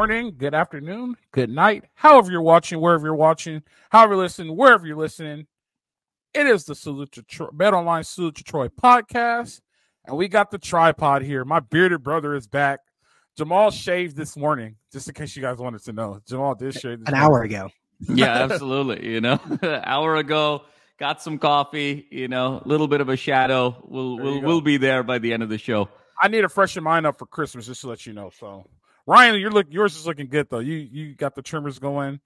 morning, good afternoon, good night, however you're watching, wherever you're watching, however you're listening, wherever you're listening. It is the Salute to Troy, Bet Online Salute to Troy podcast, and we got the tripod here. My bearded brother is back. Jamal shaved this morning, just in case you guys wanted to know. Jamal did shave an hour ago. yeah, absolutely. You know, an hour ago, got some coffee. You know, a little bit of a shadow. We'll we'll we'll be there by the end of the show. I need to freshen mine up for Christmas, just to let you know. So, Ryan, you're look yours is looking good though. You you got the trimmers going,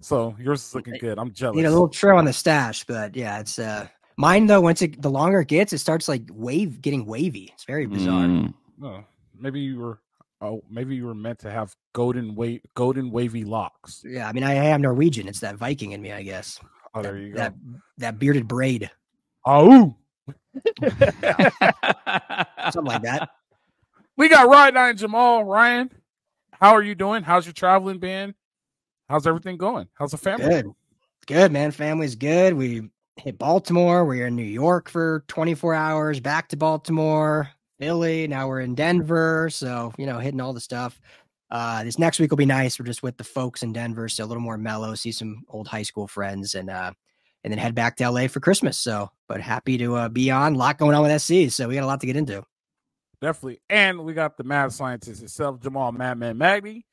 so yours is looking good. I'm jealous. Need a little trim on the stash, but yeah, it's uh mine though. Once it the longer it gets, it starts like wave getting wavy. It's very bizarre. Mm. Oh, maybe you were oh maybe you were meant to have golden wave golden wavy locks. Yeah, I mean I am Norwegian. It's that Viking in me, I guess. Oh, there you go. That that bearded braid. Oh. Something like that. We got Ryan and Jamal. Ryan, how are you doing? How's your traveling been? How's everything going? How's the family? Good. Good, man. Family's good. We hit Baltimore. We are in New York for 24 hours, back to Baltimore, Philly. Now we're in Denver. So, you know, hitting all the stuff. Uh, this next week will be nice. We're just with the folks in Denver, so a little more mellow, see some old high school friends and uh and then head back to LA for Christmas. So, but happy to uh, be on. A lot going on with SC, so we got a lot to get into. Definitely. And we got the mad scientist himself, Jamal Madman Magny.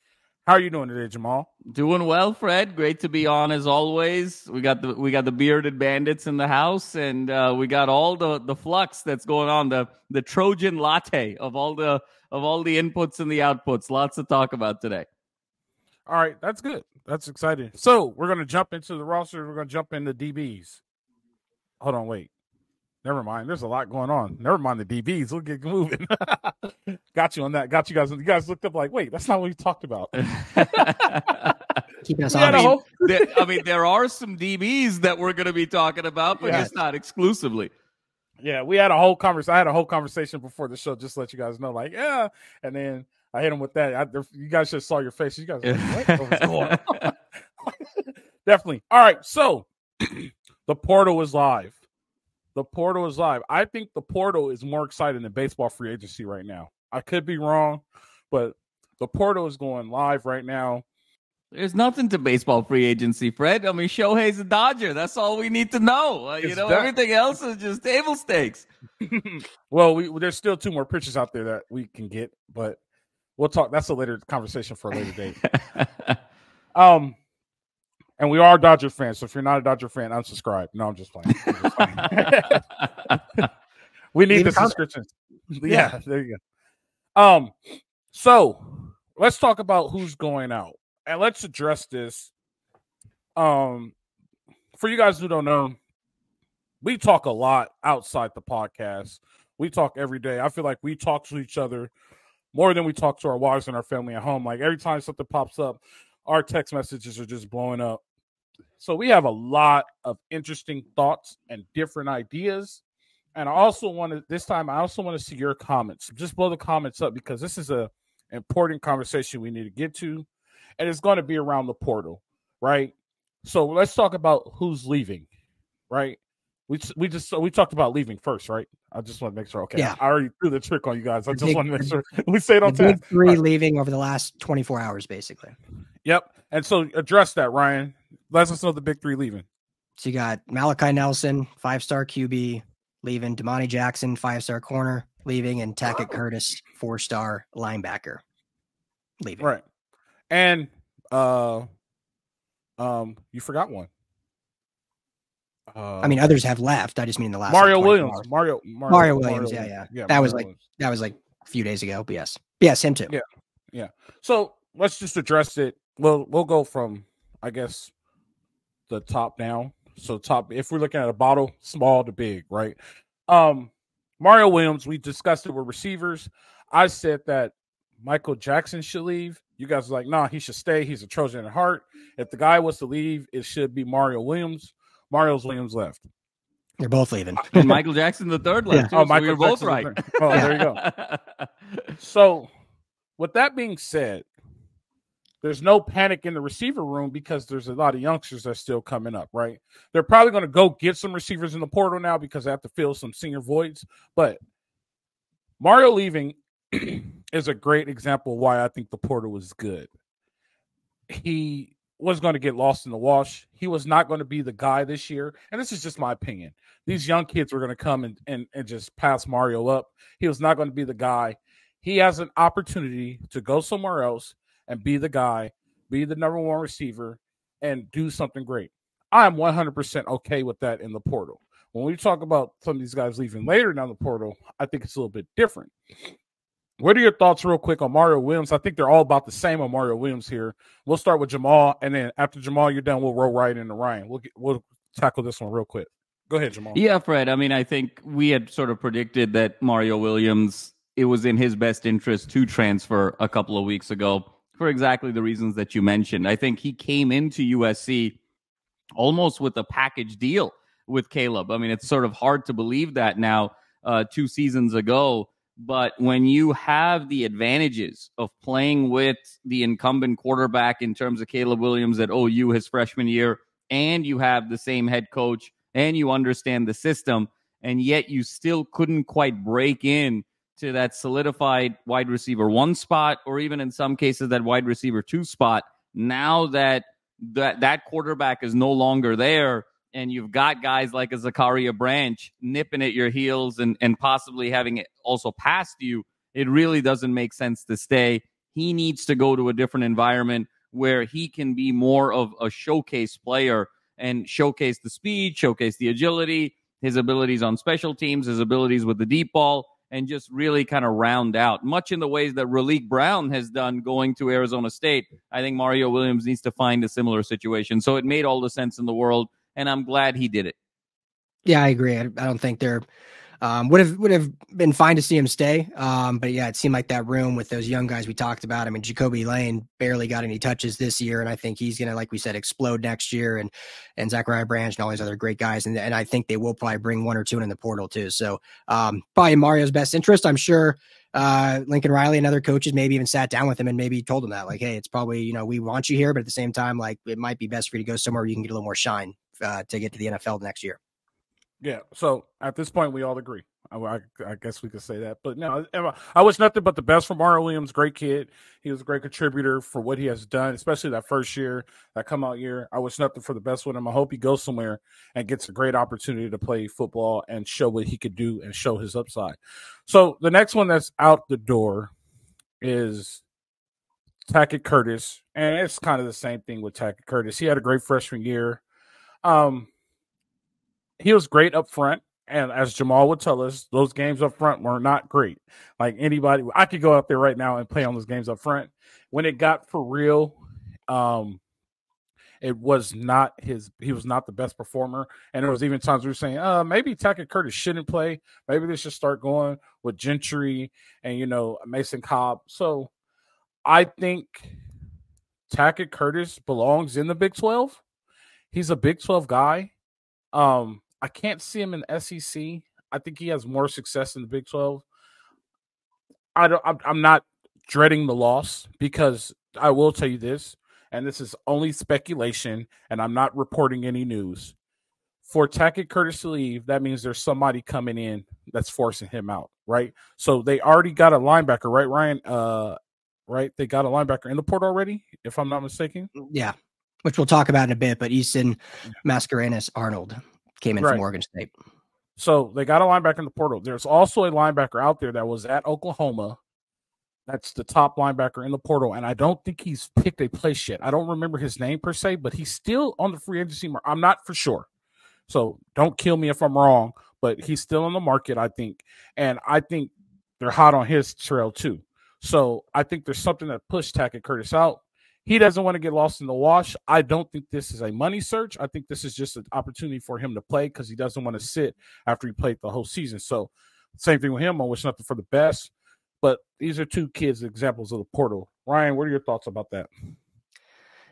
How are you doing today, Jamal? Doing well, Fred. Great to be on as always. We got the we got the bearded bandits in the house, and uh, we got all the the flux that's going on the the Trojan latte of all the of all the inputs and the outputs. Lots to talk about today. All right, that's good. That's exciting. So we're gonna jump into the roster. We're gonna jump into DBs. Hold on, wait. Never mind. There's a lot going on. Never mind the DBs. We'll get moving. Got you on that. Got you guys. You guys looked up like, wait, that's not what we talked about. Keeping us on. I mean, there, I mean, there are some DBs that we're going to be talking about, but yeah. just not exclusively. Yeah, we had a whole conversation. I had a whole conversation before the show, just to let you guys know. Like, yeah, and then I hit him with that. I, you guys just saw your face. You guys, like, what was going on? Definitely. All right, so the portal is live. The portal is live. I think the portal is more exciting than baseball free agency right now. I could be wrong, but the portal is going live right now. There's nothing to baseball free agency, Fred. I mean, Shohei's a Dodger. That's all we need to know. Uh, you know, that... everything else is just table stakes. well, we, there's still two more pitches out there that we can get, but we'll talk. That's a later conversation for a later date. um, and we are Dodger fans. So if you're not a Dodger fan, unsubscribe. No, I'm just playing. I'm just playing. we need Leave the subscriptions. Yeah. yeah, there you go. Um, so let's talk about who's going out, and let's address this. Um, for you guys who don't know, we talk a lot outside the podcast. We talk every day. I feel like we talk to each other more than we talk to our wives and our family at home. Like every time something pops up, our text messages are just blowing up. So we have a lot of interesting thoughts and different ideas. And I also want to this time I also want to see your comments. Just blow the comments up because this is a important conversation we need to get to. And it's going to be around the portal, right? So let's talk about who's leaving, right? We we just we talked about leaving first, right? I just want to make sure. Okay, yeah. I already threw the trick on you guys. I just big, want to make sure we say it on time. Three right. leaving over the last twenty four hours, basically. Yep. And so address that, Ryan. Let us know the big three leaving. So you got Malachi Nelson, five star QB, leaving. Domani Jackson, five star corner, leaving, and Tackett Curtis, four star linebacker, leaving. Right. And uh um you forgot one. Uh, I mean, others have left. I just mean the last Mario like Williams. Mario, Mario, Mario Williams. Mario, yeah, yeah, yeah. That Mario was like Williams. that was like a few days ago. But yes, yes, him too. Yeah, yeah. So let's just address it. We'll we'll go from I guess the top down. So top, if we're looking at a bottle, small to big, right? Um, Mario Williams, we discussed it with receivers. I said that Michael Jackson should leave. You guys are like, nah, he should stay. He's a Trojan at heart. If the guy was to leave, it should be Mario Williams. Mario's Williams left. They're both leaving. and Michael Jackson the third left. Yeah. Oh, so Michael, we were both right. Oh, there you go. so, with that being said, there's no panic in the receiver room because there's a lot of youngsters that's still coming up, right? They're probably going to go get some receivers in the portal now because they have to fill some senior voids. But Mario leaving is a great example why I think the portal was good. he was going to get lost in the wash. He was not going to be the guy this year. And this is just my opinion. These young kids were going to come and, and, and just pass Mario up. He was not going to be the guy. He has an opportunity to go somewhere else and be the guy, be the number one receiver, and do something great. I'm 100% okay with that in the portal. When we talk about some of these guys leaving later down the portal, I think it's a little bit different. What are your thoughts, real quick, on Mario Williams? I think they're all about the same on Mario Williams here. We'll start with Jamal, and then after Jamal, you're done. We'll roll right into Ryan. We'll get, we'll tackle this one real quick. Go ahead, Jamal. Yeah, Fred. I mean, I think we had sort of predicted that Mario Williams. It was in his best interest to transfer a couple of weeks ago for exactly the reasons that you mentioned. I think he came into USC almost with a package deal with Caleb. I mean, it's sort of hard to believe that now, uh, two seasons ago. But when you have the advantages of playing with the incumbent quarterback in terms of Caleb Williams at OU his freshman year, and you have the same head coach, and you understand the system, and yet you still couldn't quite break in to that solidified wide receiver one spot, or even in some cases that wide receiver two spot. Now that that that quarterback is no longer there, and you've got guys like a Zachariah Branch nipping at your heels and, and possibly having it also past you, it really doesn't make sense to stay. He needs to go to a different environment where he can be more of a showcase player and showcase the speed, showcase the agility, his abilities on special teams, his abilities with the deep ball, and just really kind of round out, much in the ways that Raleek Brown has done going to Arizona State. I think Mario Williams needs to find a similar situation. So it made all the sense in the world and I'm glad he did it. Yeah, I agree. I, I don't think they're um, would have would have been fine to see him stay. Um, but yeah, it seemed like that room with those young guys we talked about. I mean, Ja'Kobi Lane barely got any touches this year, and I think he's gonna, like we said, explode next year. And and Zachariah Branch and all these other great guys, and and I think they will probably bring one or two in the portal too. So um, probably Mario's best interest. I'm sure uh, Lincoln Riley and other coaches maybe even sat down with him and maybe told him that, like, hey, it's probably you know we want you here, but at the same time, like it might be best for you to go somewhere where you can get a little more shine uh, to get to the NFL next year. Yeah. So at this point, we all agree. I, I, I, guess we could say that. But no, I wish nothing but the best for Mario Williams. Great kid. He was a great contributor for what he has done, especially that first year, that come out year. I wish nothing for the best with him. I hope he goes somewhere and gets a great opportunity to play football and show what he could do and show his upside. So the next one that's out the door is Tackett Curtis. And it's kind of the same thing with Tackett Curtis. He had a great freshman year. Um, he was great up front. And as Jamal would tell us, those games up front were not great. Like anybody, I could go out there right now and play on those games up front. When it got for real, um, it was not his. He was not the best performer, and there was even times we were saying, uh, maybe Tackett Curtis shouldn't play. Maybe they should start going with Gentry and you know Mason Cobb. So, I think Tackett Curtis belongs in the Big Twelve. He's a Big 12 guy. Um, I can't see him in SEC. I think he has more success in the Big 12. I don't I'm, I'm not dreading the loss because I will tell you this, and this is only speculation, and I'm not reporting any news. For Tackett Curtis to leave, that means there's somebody coming in that's forcing him out, right? So they already got a linebacker, right, Ryan? Uh, right? They got a linebacker in the port already, if I'm not mistaken. Yeah, which we'll talk about in a bit. But Easton Mascarenas Arnold came in right. from Oregon State. So they got a linebacker in the portal. There's also a linebacker out there that was at Oklahoma. That's the top linebacker in the portal, and I don't think he's picked a place yet. I don't remember his name per se, but he's still on the free agency market. I'm not for sure, so don't kill me if I'm wrong. But he's still on the market, I think, and I think they're hot on his trail too. So I think there's something that pushed Tackett Curtis out. He doesn't want to get lost in the wash. I don't think this is a money search. I think this is just an opportunity for him to play because he doesn't want to sit after he played the whole season. So, same thing with him. I wish nothing for the best. But these are two kids examples of the portal. Ryan, what are your thoughts about that?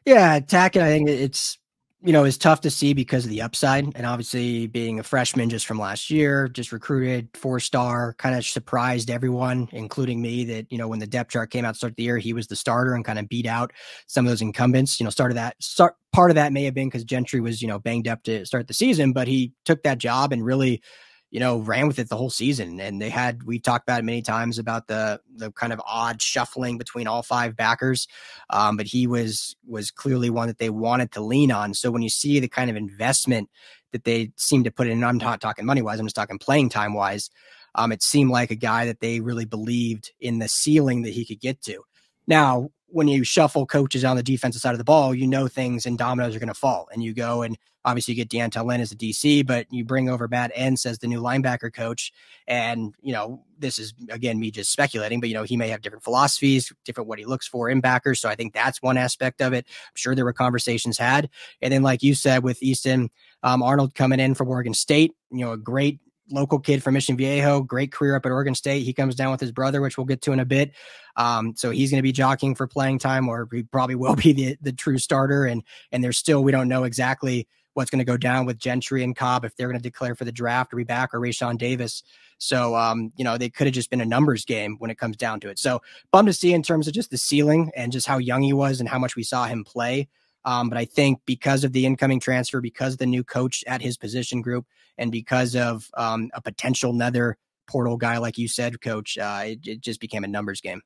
Yeah, Tackett, I think it's you know, is tough to see because of the upside. And obviously, being a freshman just from last year, just recruited four star, kind of surprised everyone, including me, that, you know, when the depth chart came out start the year, he was the starter and kind of beat out some of those incumbents. You know, started that start part of that may have been because Gentry was, you know, banged up to start the season, but he took that job and really you know, ran with it the whole season. And they had we talked about it many times about the the kind of odd shuffling between all five backers. Um, but he was was clearly one that they wanted to lean on. So when you see the kind of investment that they seem to put in, I'm not talking money wise, I'm just talking playing time wise. Um, it seemed like a guy that they really believed in the ceiling that he could get to. Now, when you shuffle coaches on the defensive side of the ball, you know things and dominoes are going to fall. And you go and obviously you get D'Anton Lynn as a DC, but you bring over Matt Entz as the new linebacker coach. And, you know, this is again me just speculating, but you know, he may have different philosophies, different what he looks for in backers. So I think that's one aspect of it. I'm sure there were conversations had. And then, like you said, with Easton um, Arnold coming in from Oregon State, you know, a great local kid from Mission Viejo, great career up at Oregon State. He comes down with his brother, which we'll get to in a bit. Um, so he's going to be jockeying for playing time, or he probably will be the, the true starter. And and there's still we don't know exactly what's going to go down with Gentry and Cobb if they're going to declare for the draft or be back or Raesjon Davis. So um, you know they could have just been a numbers game when it comes down to it. So bummed to see in terms of just the ceiling and just how young he was and how much we saw him play. Um, but I think because of the incoming transfer, because the new coach at his position group, and because of um, a potential another portal guy, like you said, coach, uh, it, it just became a numbers game.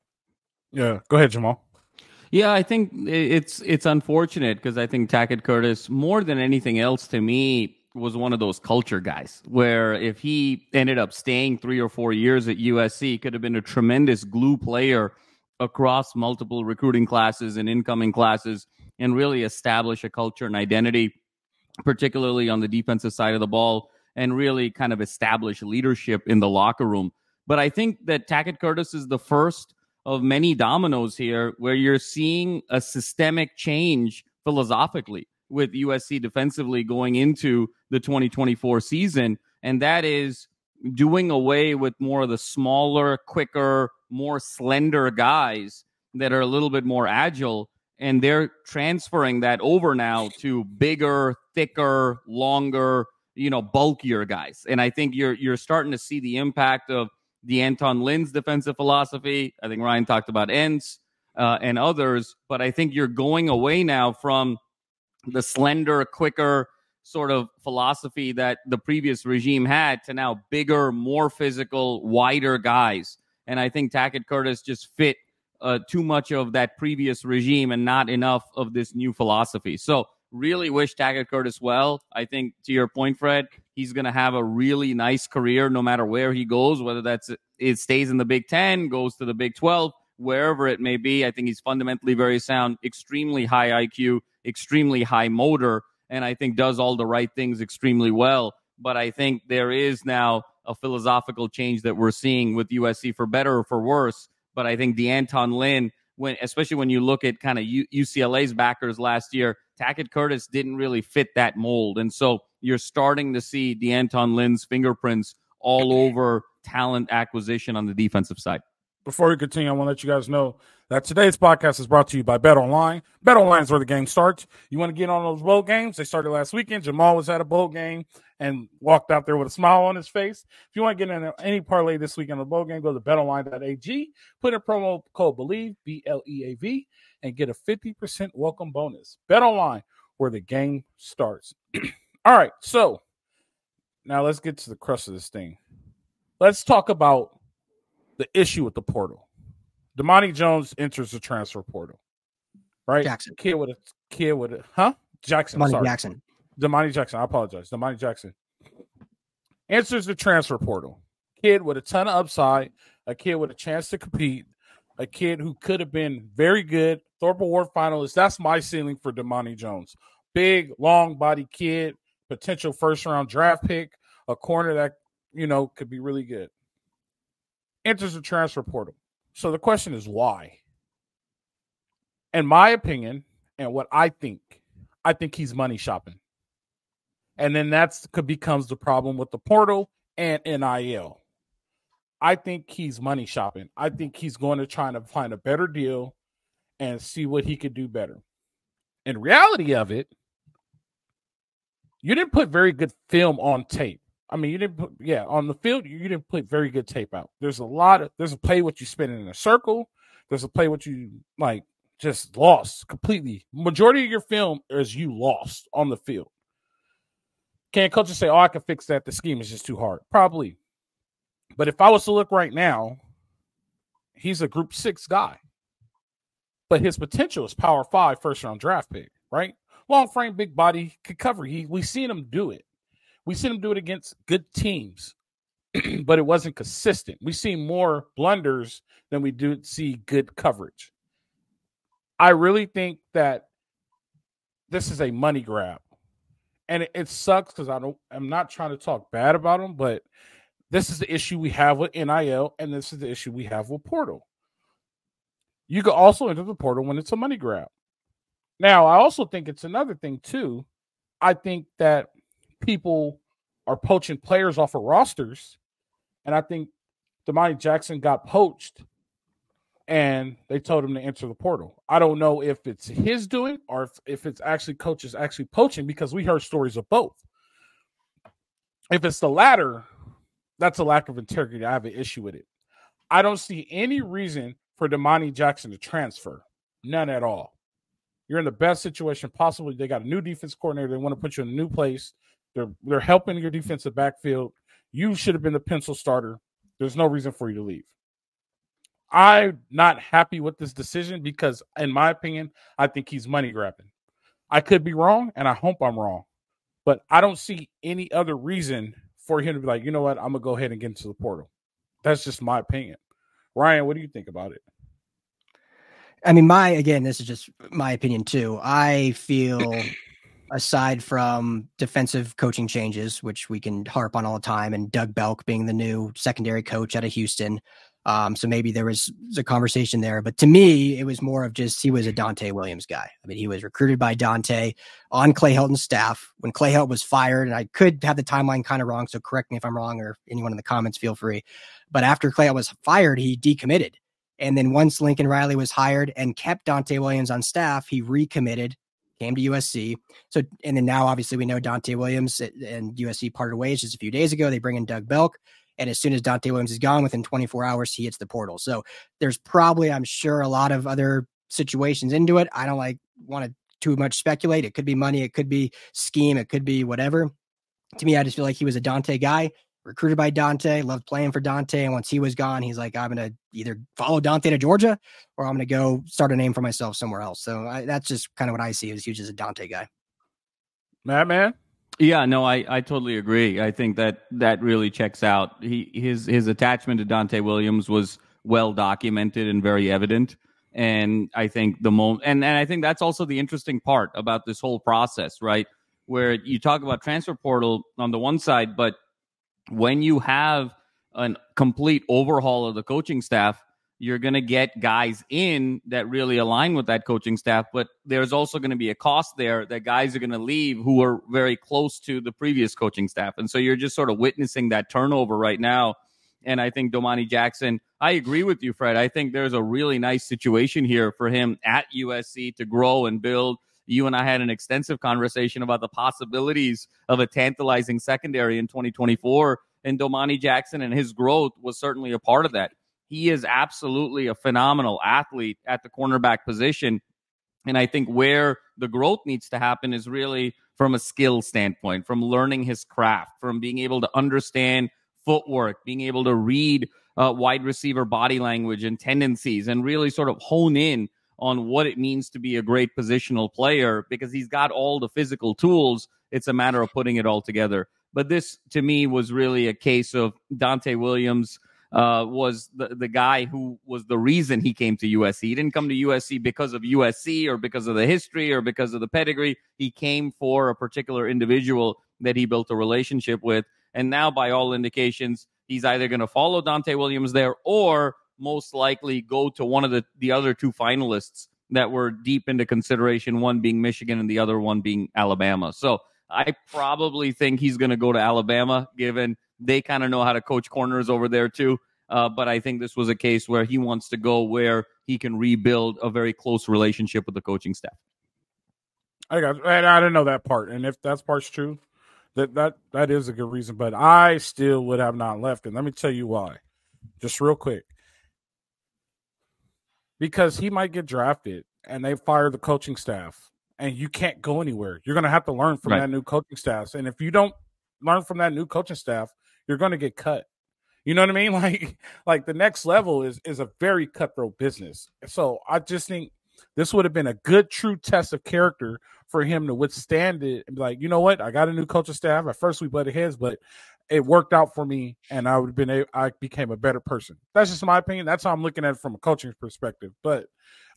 Yeah, go ahead, Jamal. Yeah, I think it's it's unfortunate because I think Tackett Curtis, more than anything else, to me, was one of those culture guys where if he ended up staying three or four years at USC, could have been a tremendous glue player across multiple recruiting classes and incoming classes and really establish a culture and identity, particularly on the defensive side of the ball and really kind of establish leadership in the locker room. But I think that Tackett Curtis is the first of many dominoes here where you're seeing a systemic change philosophically with USC defensively going into the 2024 season. And that is doing away with more of the smaller, quicker, more slender guys that are a little bit more agile. And they're transferring that over now to bigger, thicker, longer, you know, bulkier guys. And I think you're you're starting to see the impact of D'Anton Lynn's defensive philosophy. I think Ryan talked about Entz uh, and others, but I think you're going away now from the slender, quicker sort of philosophy that the previous regime had to now bigger, more physical, wider guys. And I think Tackett Curtis just fit uh, too much of that previous regime and not enough of this new philosophy. So really wish Tackett Curtis well. I think to your point, Fred, he's going to have a really nice career no matter where he goes, whether that's it stays in the Big Ten, goes to the Big 12, wherever it may be. I think he's fundamentally very sound, extremely high IQ, extremely high motor, and I think does all the right things extremely well. But I think there is now a philosophical change that we're seeing with USC for better or for worse. But I think D'Anton Lynn, when especially when you look at kind of UCLA's backers last year, Tackett Curtis didn't really fit that mold. And so you're starting to see D'Anton Lynn's fingerprints all over talent acquisition on the defensive side. Before we continue, I want to let you guys know that today's podcast is brought to you by Bet Online. Bet Online is where the game starts. You want to get on those bowl games? They started last weekend. Jamal was at a bowl game and walked out there with a smile on his face. If you want to get in any parlay this week on the bowl game, go to betonline.ag, put in promo code BELIEVE, B L E A V, and get a 50% welcome bonus. Bet online where the game starts. All right, so now let's get to the crux of this thing. Let's talk about the issue with the portal. Domani Jones enters the transfer portal. Right? Jackson. Kid with a kid with a huh? Jackson. Domani sorry. Jackson. Domani Jackson. I apologize. Domani Jackson enters the transfer portal. Kid with a ton of upside, a kid with a chance to compete, a kid who could have been very good, Thorpe Award finalist. That's my ceiling for Domani Jones. Big, long body kid, potential first round draft pick, a corner that, you know, could be really good. Enters the transfer portal. So the question is why? In my opinion, and what I think, I think he's money shopping. And then that's could becomes the problem with the portal and NIL. I think he's money shopping. I think he's going to try to find a better deal and see what he could do better. In reality of it, you didn't put very good film on tape. I mean, you didn't put yeah on the field. You didn't put very good tape out. There's a lot of there's a play what you spin in a circle. There's a play what you like just lost completely. Majority of your film is you lost on the field. Can coaches say, "Oh, I can fix that"? The scheme is just too hard. Probably. But if I was to look right now, he's a Group Six guy, but his potential is Power Five, first round draft pick. Right? Long frame, big body, could cover. He we seen him do it. We seen him do it against good teams, but it wasn't consistent. We see more blunders than we do see good coverage. I really think that this is a money grab. And it, it sucks because I don't I'm not trying to talk bad about them, but this is the issue we have with NIL, and this is the issue we have with portal. You could also enter the portal when it's a money grab. Now, I also think it's another thing too. I think that people are poaching players off of rosters, and I think Domani Jackson got poached and they told him to enter the portal. I don't know if it's his doing or if, if it's actually coaches actually poaching because we heard stories of both. If it's the latter, that's a lack of integrity. I have an issue with it. I don't see any reason for Domani Jackson to transfer. None at all. You're in the best situation possible. They got a new defense coordinator. They want to put you in a new place. They're they're helping your defensive backfield. You should have been the pencil starter. There's no reason for you to leave. I'm not happy with this decision because, in my opinion, I think he's money grabbing. I could be wrong, and I hope I'm wrong, but I don't see any other reason for him to be like, you know what, I'm gonna go ahead and get into the portal. That's just my opinion. Ryan, what do you think about it? I mean, my again, this is just my opinion too. I feel aside from defensive coaching changes, which we can harp on all the time, and Doug Belk being the new secondary coach out of Houston, um, so maybe there was a conversation there, but to me, it was more of just he was a Donte Williams guy. I mean, he was recruited by Donte on Clay Helton's staff when Clay Helton was fired, and I could have the timeline kind of wrong, so correct me if I'm wrong, or anyone in the comments feel free. But after Clay was fired, he decommitted, and then once Lincoln Riley was hired and kept Donte Williams on staff, he recommitted, came to USC. So, and then now obviously we know Donte Williams and USC parted ways just a few days ago. They bring in Doug Belk. And as soon as Donte Williams is gone within 24 hours, he hits the portal. So there's probably, I'm sure, a lot of other situations into it. I don't like want to too much speculate. It could be money, it could be scheme, it could be whatever. To me, I just feel like he was a Donte guy, recruited by Donte, loved playing for Donte. And once he was gone, he's like, I'm going to either follow Donte to Georgia or I'm going to go start a name for myself somewhere else. So I, that's just kind of what I see as huge as a Donte guy. Madman? Yeah, no, I, I totally agree. I think that that really checks out. He his his attachment to Donte Williams was well documented and very evident. And I think the moment and, and I think that's also the interesting part about this whole process, right? Where you talk about transfer portal on the one side, but when you have a complete overhaul of the coaching staff, you're going to get guys in that really align with that coaching staff, but there's also going to be a cost there that guys are going to leave who are very close to the previous coaching staff. And so you're just sort of witnessing that turnover right now. And I think Domani Jackson, I agree with you, Fred. I think there's a really nice situation here for him at USC to grow and build. You and I had an extensive conversation about the possibilities of a tantalizing secondary in 2024. And Domani Jackson and his growth was certainly a part of that he is absolutely a phenomenal athlete at the cornerback position. And I think where the growth needs to happen is really from a skill standpoint, from learning his craft, from being able to understand footwork, being able to read uh, wide receiver body language and tendencies, and really sort of hone in on what it means to be a great positional player because he's got all the physical tools. It's a matter of putting it all together. But this, to me, was really a case of Donte Williams uh, was the, the guy who was the reason he came to USC. He didn't come to USC because of USC or because of the history or because of the pedigree. He came for a particular individual that he built a relationship with. And now, by all indications, he's either going to follow Donte Williams there or most likely go to one of the, the other two finalists that were deep into consideration, one being Michigan and the other one being Alabama. So I probably think he's going to go to Alabama, given they kind of know how to coach corners over there too. Uh, but I think this was a case where he wants to go where he can rebuild a very close relationship with the coaching staff. I got, I didn't know that part. And if that's part's true, that that that is a good reason. But I still would have not left, and let me tell you why. Just real quick, because he might get drafted, and they fire the coaching staff, and you can't go anywhere. You're going to have to learn from right. that new coaching staff. And if you don't learn from that new coaching staff, you're going to get cut. You know what I mean? Like, like the next level is is a very cutthroat business. So I just think this would have been a good true test of character for him to withstand it and be like, you know what? I got a new coaching staff. At first we butted heads, but it worked out for me and I would have been a, I became a better person. That's just my opinion. That's how I'm looking at it from a coaching perspective. But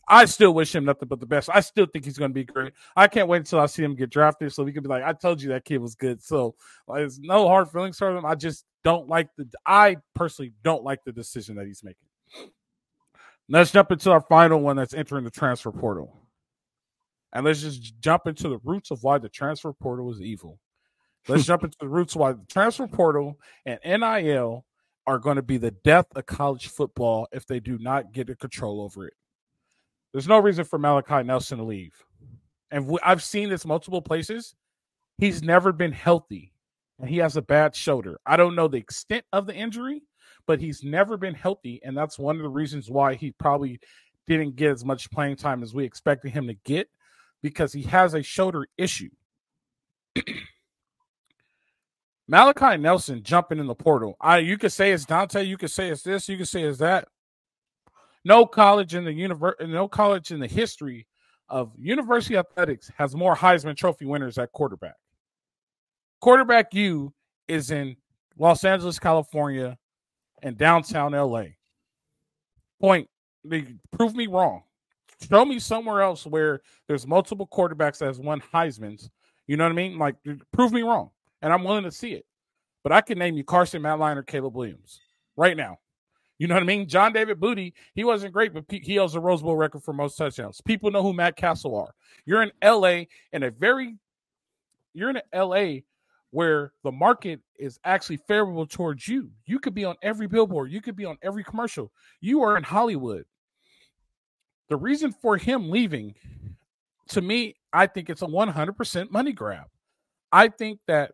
I still wish him nothing but the best. I still think he's going to be great. I can't wait until I see him get drafted so we can be like, I told you that kid was good. So like, there's no hard feelings for him. I just don't like the, I personally don't like the decision that he's making. Let's jump into our final one that's entering the transfer portal. And let's just jump into the roots of why the transfer portal is evil. Let's jump into the roots why the transfer portal and NIL are going to be the death of college football if they do not get a control over it. There's no reason for Malachi Nelson to leave. And I've seen this multiple places. He's never been healthy and he has a bad shoulder. I don't know the extent of the injury, but he's never been healthy. And that's one of the reasons why he probably didn't get as much playing time as we expected him to get because he has a shoulder issue. Malachi Nelson jumping in the portal. I you could say it's Donte, you could say it's this, you could say it's that. No college in the universe, no college in the history of university athletics has more Heisman Trophy winners at quarterback. Quarterback U is in Los Angeles, California, and downtown LA. Point. Prove me wrong. Show me somewhere else where there's multiple quarterbacks that has won Heisman's. You know what I mean? Like, prove me wrong, and I'm willing to see it. But I can name you Carson, Matt Leinart, or Caleb Williams right now. You know what I mean? John David Booty, he wasn't great, but he holds a Rose Bowl record for most touchdowns. People know who Matt Cassel are. You're in LA in a very, you're in LA where the market is actually favorable towards you. You could be on every billboard, you could be on every commercial. You are in Hollywood. The reason for him leaving, to me, I think it's a 100% money grab. I think that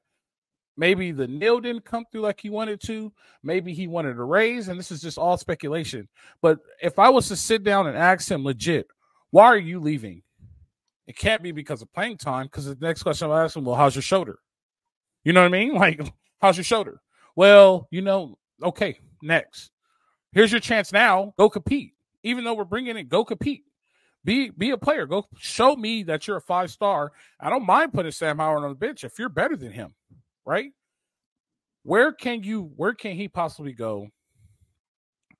Maybe the nil didn't come through like he wanted to. Maybe he wanted a raise, and this is just all speculation. But if I was to sit down and ask him legit, why are you leaving? It can't be because of playing time, because the next question I'll ask him, well, how's your shoulder? You know what I mean? Like, how's your shoulder? Well, you know, okay, next. Here's your chance now. Go compete. Even though we're bringing it, go compete. Be be a player. Go show me that you're a five star. I don't mind putting Sam Howard on the bench if you're better than him right? Where can you where can he possibly go?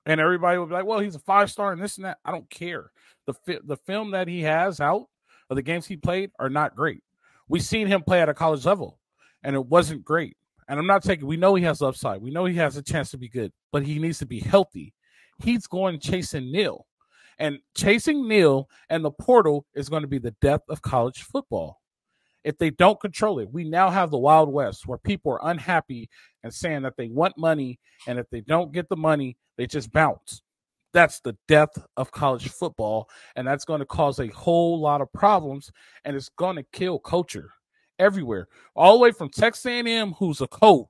And everybody will be like, "Well, he's a five star and this and that." I don't care. The fi- the film that he has out of the games he played are not great. We've seen him play at a college level, and it wasn't great. And I'm not taking. We know he has upside. We know he has a chance to be good, but he needs to be healthy. He's going chasing NIL, and chasing NIL and the portal is going to be the death of college football if they don't control it. We now have the Wild West where people are unhappy and saying that they want money, and if they don't get the money, they just bounce. That's the death of college football, and that's going to cause a whole lot of problems, and it's going to kill culture everywhere, all the way from Texas A&M, who's a coat,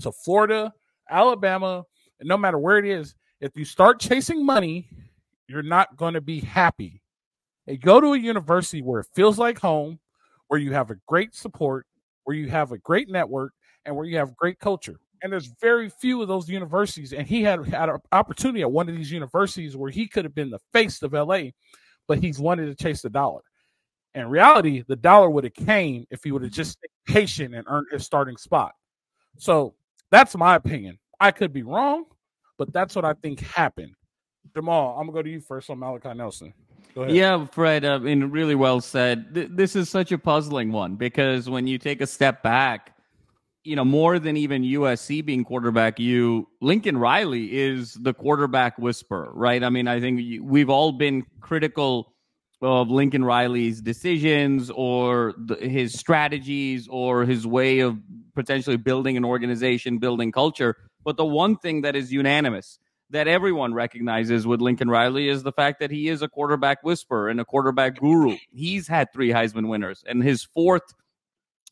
to Florida, Alabama, no matter where it is. If you start chasing money, you're not going to be happy. And go to a university where it feels like home, where you have a great support, where you have a great network, and where you have great culture. And there's very few of those universities. And he had had an opportunity at one of these universities where he could have been the face of LA, but he's wanted to chase the dollar. In reality, the dollar would have came if he would have just stayed patient and earned his starting spot. So that's my opinion. I could be wrong, but that's what I think happened. Jamal, I'm gonna go to you first on Malachi Nelson. Yeah, Fred, uh, I mean, really well said. Th- this is such a puzzling one because when you take a step back, you know, more than even USC being quarterback, you Lincoln Riley is the quarterback whisperer, right? I mean, I think we've all been critical of Lincoln Riley's decisions or the, his strategies or his way of potentially building an organization, building culture. But the one thing that is unanimous that everyone recognizes with Lincoln Riley is the fact that he is a quarterback whisperer and a quarterback guru. He's had three Heisman winners, and his fourth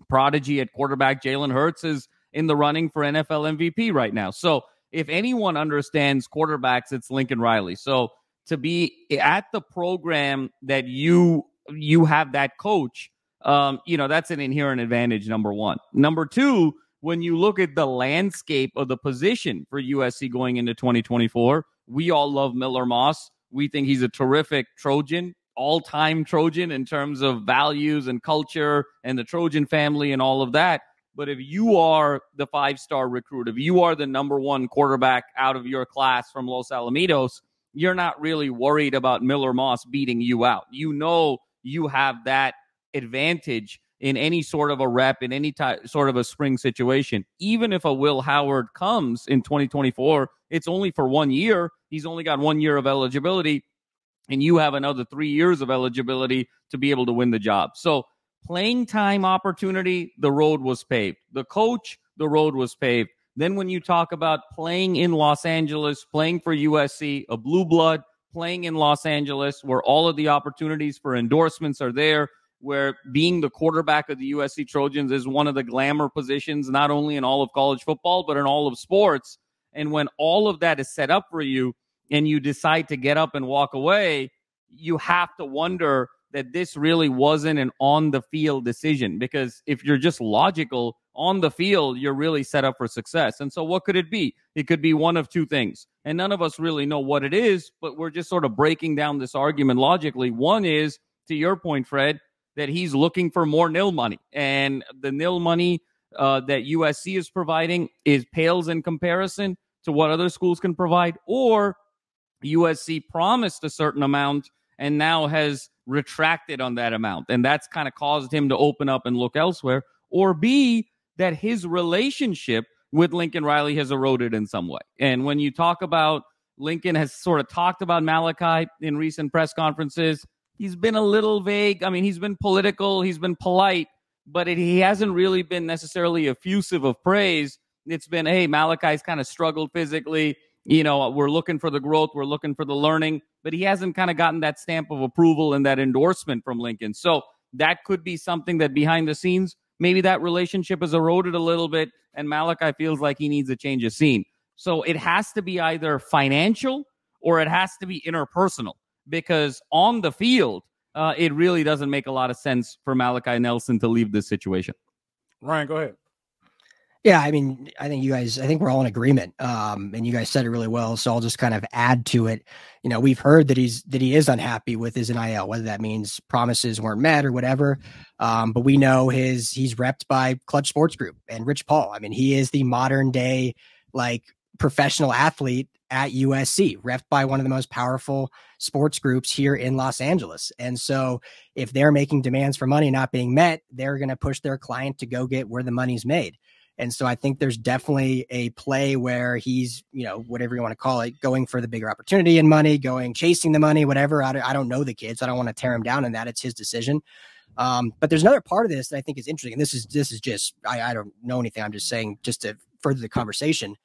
prodigy at quarterback, Jalen Hurts, is in the running for NFL MVP right now. So if anyone understands quarterbacks, it's Lincoln Riley. So to be at the program that you you have that coach, um, you know, that's an inherent advantage, number one. Number two, when you look at the landscape of the position for USC going into 2024, we all love Miller Moss. We think he's a terrific Trojan, all time Trojan in terms of values and culture and the Trojan family and all of that. But if you are the five star recruit, if you are the number one quarterback out of your class from Los Alamitos, you're not really worried about Miller Moss beating you out. You know you have that advantage in any sort of a rep, in any type, sort of a spring situation. Even if a Will Howard comes in 2024, it's only for one year. He's only got one year of eligibility, and you have another three years of eligibility to be able to win the job. So, playing time opportunity, the road was paved. The coach, the road was paved. Then, when you talk about playing in Los Angeles, playing for USC, a blue blood, playing in Los Angeles, where all of the opportunities for endorsements are there, where being the quarterback of the USC Trojans is one of the glamour positions, not only in all of college football, but in all of sports. And when all of that is set up for you and you decide to get up and walk away, you have to wonder that this really wasn't an on the field decision because if you're just logical on the field, you're really set up for success. And so, what could it be? It could be one of two things. And none of us really know what it is, but we're just sort of breaking down this argument logically. One is, to your point, Fred, that he's looking for more nil money. And the nil money uh, that USC is providing is pales in comparison to what other schools can provide. Or USC promised a certain amount and now has retracted on that amount. And that's kind of caused him to open up and look elsewhere. Or B, that his relationship with Lincoln Riley has eroded in some way. And when you talk about Lincoln has sort of talked about Malachi in recent press conferences, he's been a little vague. I mean, he's been political, he's been polite, but it, he hasn't really been necessarily effusive of praise. It's been, hey, Malachi's kind of struggled physically. You know, we're looking for the growth, we're looking for the learning, but he hasn't kind of gotten that stamp of approval and that endorsement from Lincoln. So that could be something that behind the scenes, maybe that relationship has eroded a little bit, and Malachi feels like he needs a change of scene. So it has to be either financial or it has to be interpersonal because on the field, uh, it really doesn't make a lot of sense for Malachi Nelson to leave this situation. Ryan, go ahead. Yeah, I mean, I think you guys, I think we're all in agreement. Um, and you guys said it really well. So I'll just kind of add to it. You know, we've heard that he's that he is unhappy with his NIL, whether that means promises weren't met or whatever. Um, but we know his he's repped by Clutch Sports Group and Rich Paul. I mean, he is the modern day like professional athlete at USC, ref by one of the most powerful sports groups here in Los Angeles. And so if they're making demands for money not being met, they're going to push their client to go get where the money's made. And so I think there's definitely a play where he's, you know, whatever you want to call it, going for the bigger opportunity and money, going chasing the money, whatever. I, I don't know the kids. I don't want to tear him down in that. It's his decision. Um, but there's another part of this that I think is interesting. and This is this is just I, I don't know anything. I'm just saying just to further the conversation.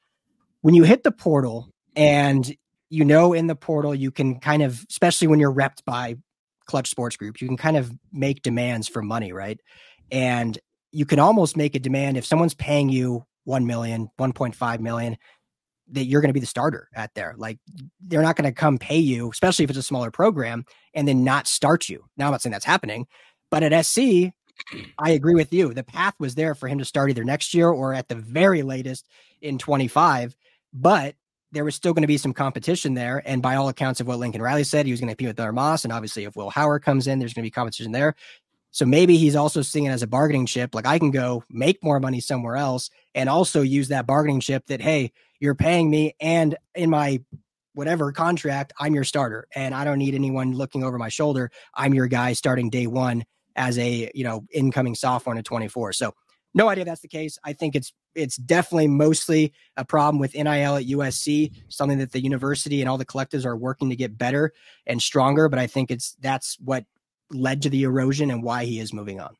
When you hit the portal and you know, in the portal, you can kind of, especially when you're repped by Clutch Sports Group, you can kind of make demands for money, right? And you can almost make a demand if someone's paying you 1 million, 1.5 million, that you're going to be the starter at there. Like they're not going to come pay you, especially if it's a smaller program, and then not start you. Now I'm not saying that's happening, but at SC, I agree with you. The path was there for him to start either next year or at the very latest in 25. But there was still going to be some competition there. And by all accounts of what Lincoln Riley said, he was going to compete with Miller Moss. And obviously, if Will Howard comes in, there's going to be competition there. So maybe he's also seeing it as a bargaining chip. Like I can go make more money somewhere else and also use that bargaining chip that, hey, you're paying me and in my whatever contract, I'm your starter and I don't need anyone looking over my shoulder. I'm your guy starting day one as a, you know, incoming sophomore in 24. So no idea if that's the case. I think it's it's definitely mostly a problem with NIL at USC, something that the university and all the collectives are working to get better and stronger. But I think it's that's what led to the erosion and why he is moving on.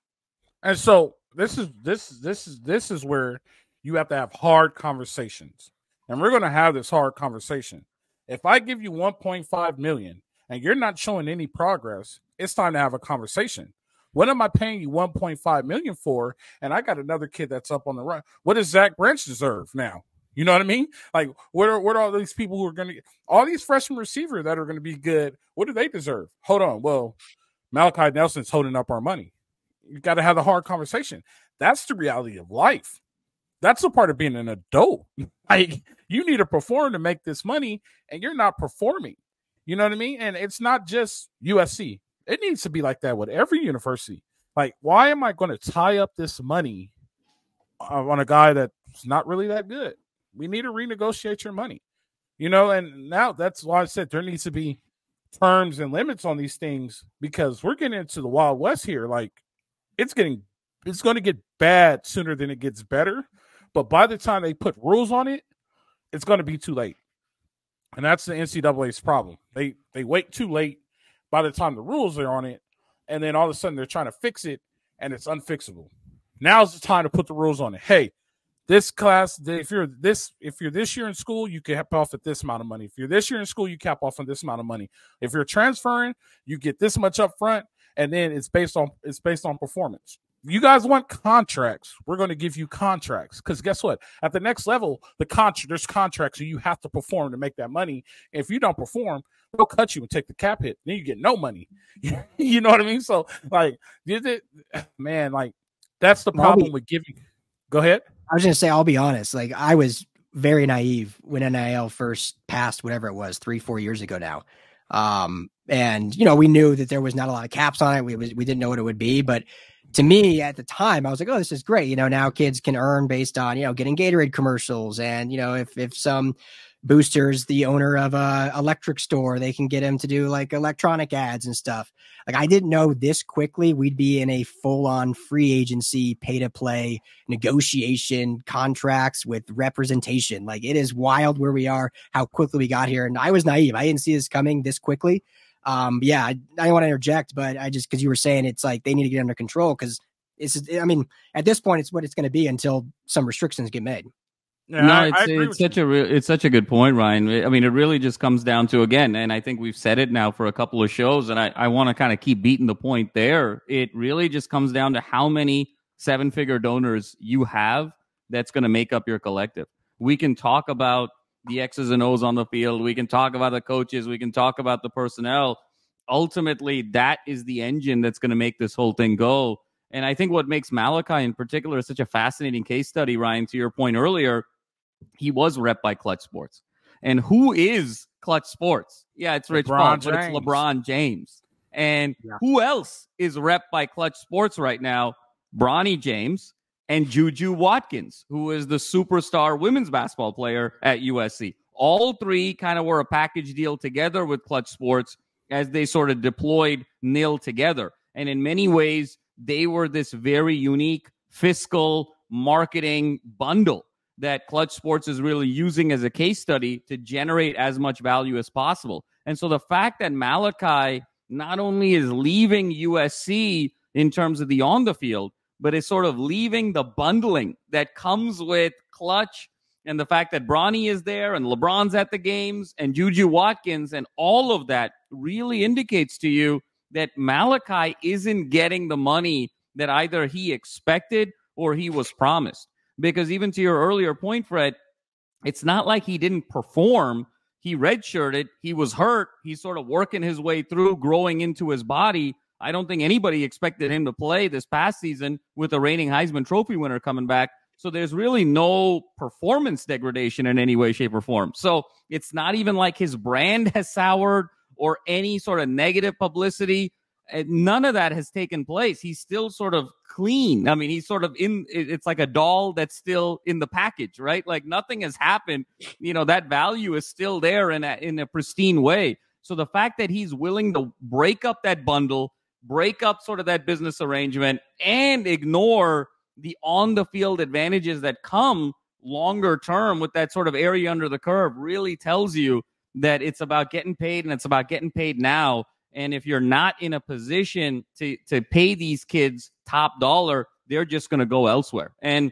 And so this is this this is this is where you have to have hard conversations. And we're going to have this hard conversation. If I give you 1.5 million and you're not showing any progress, it's time to have a conversation. What am I paying you 1.5 million for? And I got another kid that's up on the run. What does Zach Branch deserve now? You know what I mean? Like, what are what are all these people who are going to all these freshman receivers that are going to be good? What do they deserve? Hold on. Well, Malachi Nelson's holding up our money. You got to have the hard conversation. That's the reality of life. That's a part of being an adult. like you need to perform to make this money, and you're not performing. You know what I mean? And it's not just USC. It needs to be like that with every university. Like, why am I going to tie up this money on a guy that's not really that good? We need to renegotiate your money. You know, and now that's why I said there needs to be terms and limits on these things because we're getting into the Wild West here. Like, it's getting, it's going to get bad sooner than it gets better. But by the time they put rules on it, it's going to be too late. And that's the NCAA's problem. They they wait too late by the time the rules are on it, and then all of a sudden they're trying to fix it and it's unfixable. Now's the time to put the rules on it. Hey, this class, if you're this, if you're this year in school, you can cap off at this amount of money. If you're this year in school, you cap off on this amount of money. If you're transferring, you get this much up front, and then it's based on it's based on performance you guys want contracts we're going to give you contracts. Because guess what? At the next level the contract there's contracts and you have to perform to make that money. If you don't perform they'll cut you and take the cap hit. Then you get no money. You know what i mean? So like it, man like that's the problem be, with giving go ahead. I was going to say i'll be honest like i was very naive when nil first passed whatever it was three four years ago now. Um and you know we knew that there was not a lot of caps on it. We was we didn't know what it would be but to me at the time, I was like, oh, this is great. You know, now kids can earn based on, you know, getting Gatorade commercials. And, you know, if, if some boosters, the owner of a electric store, they can get him to do like electronic ads and stuff. Like I didn't know this quickly we'd be in a full on free agency, pay to play negotiation contracts with representation. Like it is wild where we are, how quickly we got here. And I was naive. I didn't see this coming this quickly. Um, yeah, I, I don't want to interject, but I just because you were saying it's like they need to get under control because it's. I mean, at this point, it's what it's going to be until some restrictions get made. Yeah, no, it's, it's such you. a re- it's such a good point, Ryan. I mean, it really just comes down to again, and I think we've said it now for a couple of shows, and I, I want to kind of keep beating the point there. It really just comes down to how many seven figure donors you have that's going to make up your collective. We can talk about the X's and O's on the field. We can talk about the coaches. We can talk about the personnel. Ultimately, that is the engine that's going to make this whole thing go. And I think what makes Malachi in particular such a fascinating case study, Ryan, to your point earlier, he was rep by Clutch Sports. And who is Clutch Sports? Yeah, it's Rich LeBron Paul, James. but it's LeBron James. And yeah. who else is rep by Clutch Sports right now? Bronny James and Juju Watkins, who is the superstar women's basketball player at USC. All three kind of were a package deal together with Clutch Sports as they sort of deployed nil together. And in many ways, they were this very unique fiscal marketing bundle that Clutch Sports is really using as a case study to generate as much value as possible. And so the fact that Malachi not only is leaving USC in terms of the on the field, but is sort of leaving the bundling that comes with clutch and the fact that Bronny is there and LeBron's at the games and Juju Watkins and all of that really indicates to you that Malachi isn't getting the money that either he expected or he was promised. Because even to your earlier point, Fred, it's not like he didn't perform. He redshirted, he was hurt, he's sort of working his way through, growing into his body. I don't think anybody expected him to play this past season with a reigning Heisman Trophy winner coming back. So there's really no performance degradation in any way, shape, or form. So it's not even like his brand has soured or any sort of negative publicity. None of that has taken place. He's still sort of clean. I mean, he's sort of in, it's like a doll that's still in the package, right? Like nothing has happened. You know, that value is still there in a, in a pristine way. So the fact that he's willing to break up that bundle, break up sort of that business arrangement and ignore the on the field advantages that come longer term with that sort of area under the curve really tells you that it's about getting paid and it's about getting paid now. And if you're not in a position to, to pay these kids top dollar, they're just going to go elsewhere. And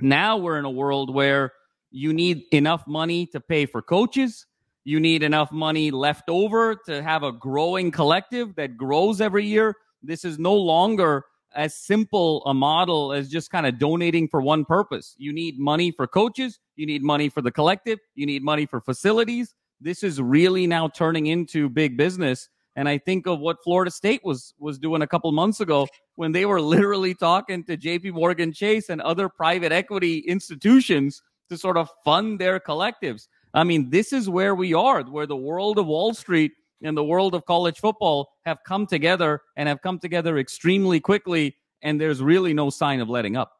now we're in a world where you need enough money to pay for coaches. You need enough money left over to have a growing collective that grows every year. This is no longer as simple a model as just kind of donating for one purpose. You need money for coaches, you need money for the collective, you need money for facilities. This is really now turning into big business. And I think of what Florida State was was doing a couple months ago when they were literally talking to JP Morgan Chase and other private equity institutions to sort of fund their collectives. I mean, this is where we are, where the world of Wall Street and the world of college football have come together and have come together extremely quickly. And there's really no sign of letting up.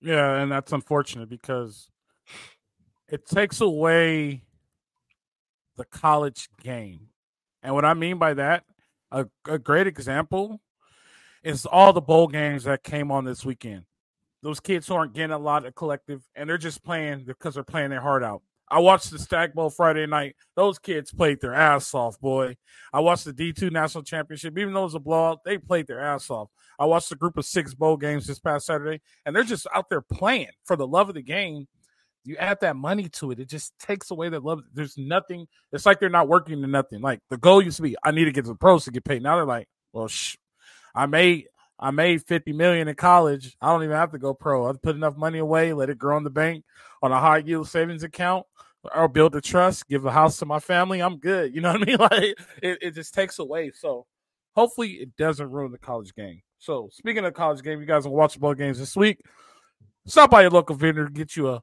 Yeah, and that's unfortunate because it takes away the college game. And what I mean by that, a, a great example is all the bowl games that came on this weekend. Those kids who aren't getting a lot of collective and they're just playing because they're playing their heart out. I watched the Stag Bowl Friday night. Those kids played their ass off, boy. I watched the D2 National Championship. Even though it was a blowout, they played their ass off. I watched the group of six bowl games this past Saturday, and they're just out there playing for the love of the game. You add that money to it, it just takes away the love. There's nothing. It's like they're not working to nothing. Like the goal used to be, I need to get to the pros to get paid. Now they're like, well, shh, I made I made 50 million in college. I don't even have to go pro. I put enough money away, let it grow in the bank on a high yield savings account or build a trust, give a house to my family. I'm good. You know what I mean? Like it, it just takes away. So hopefully it doesn't ruin the college game. So speaking of college game, you guys will watch the bowl games this week. Stop by your local vendor, get you a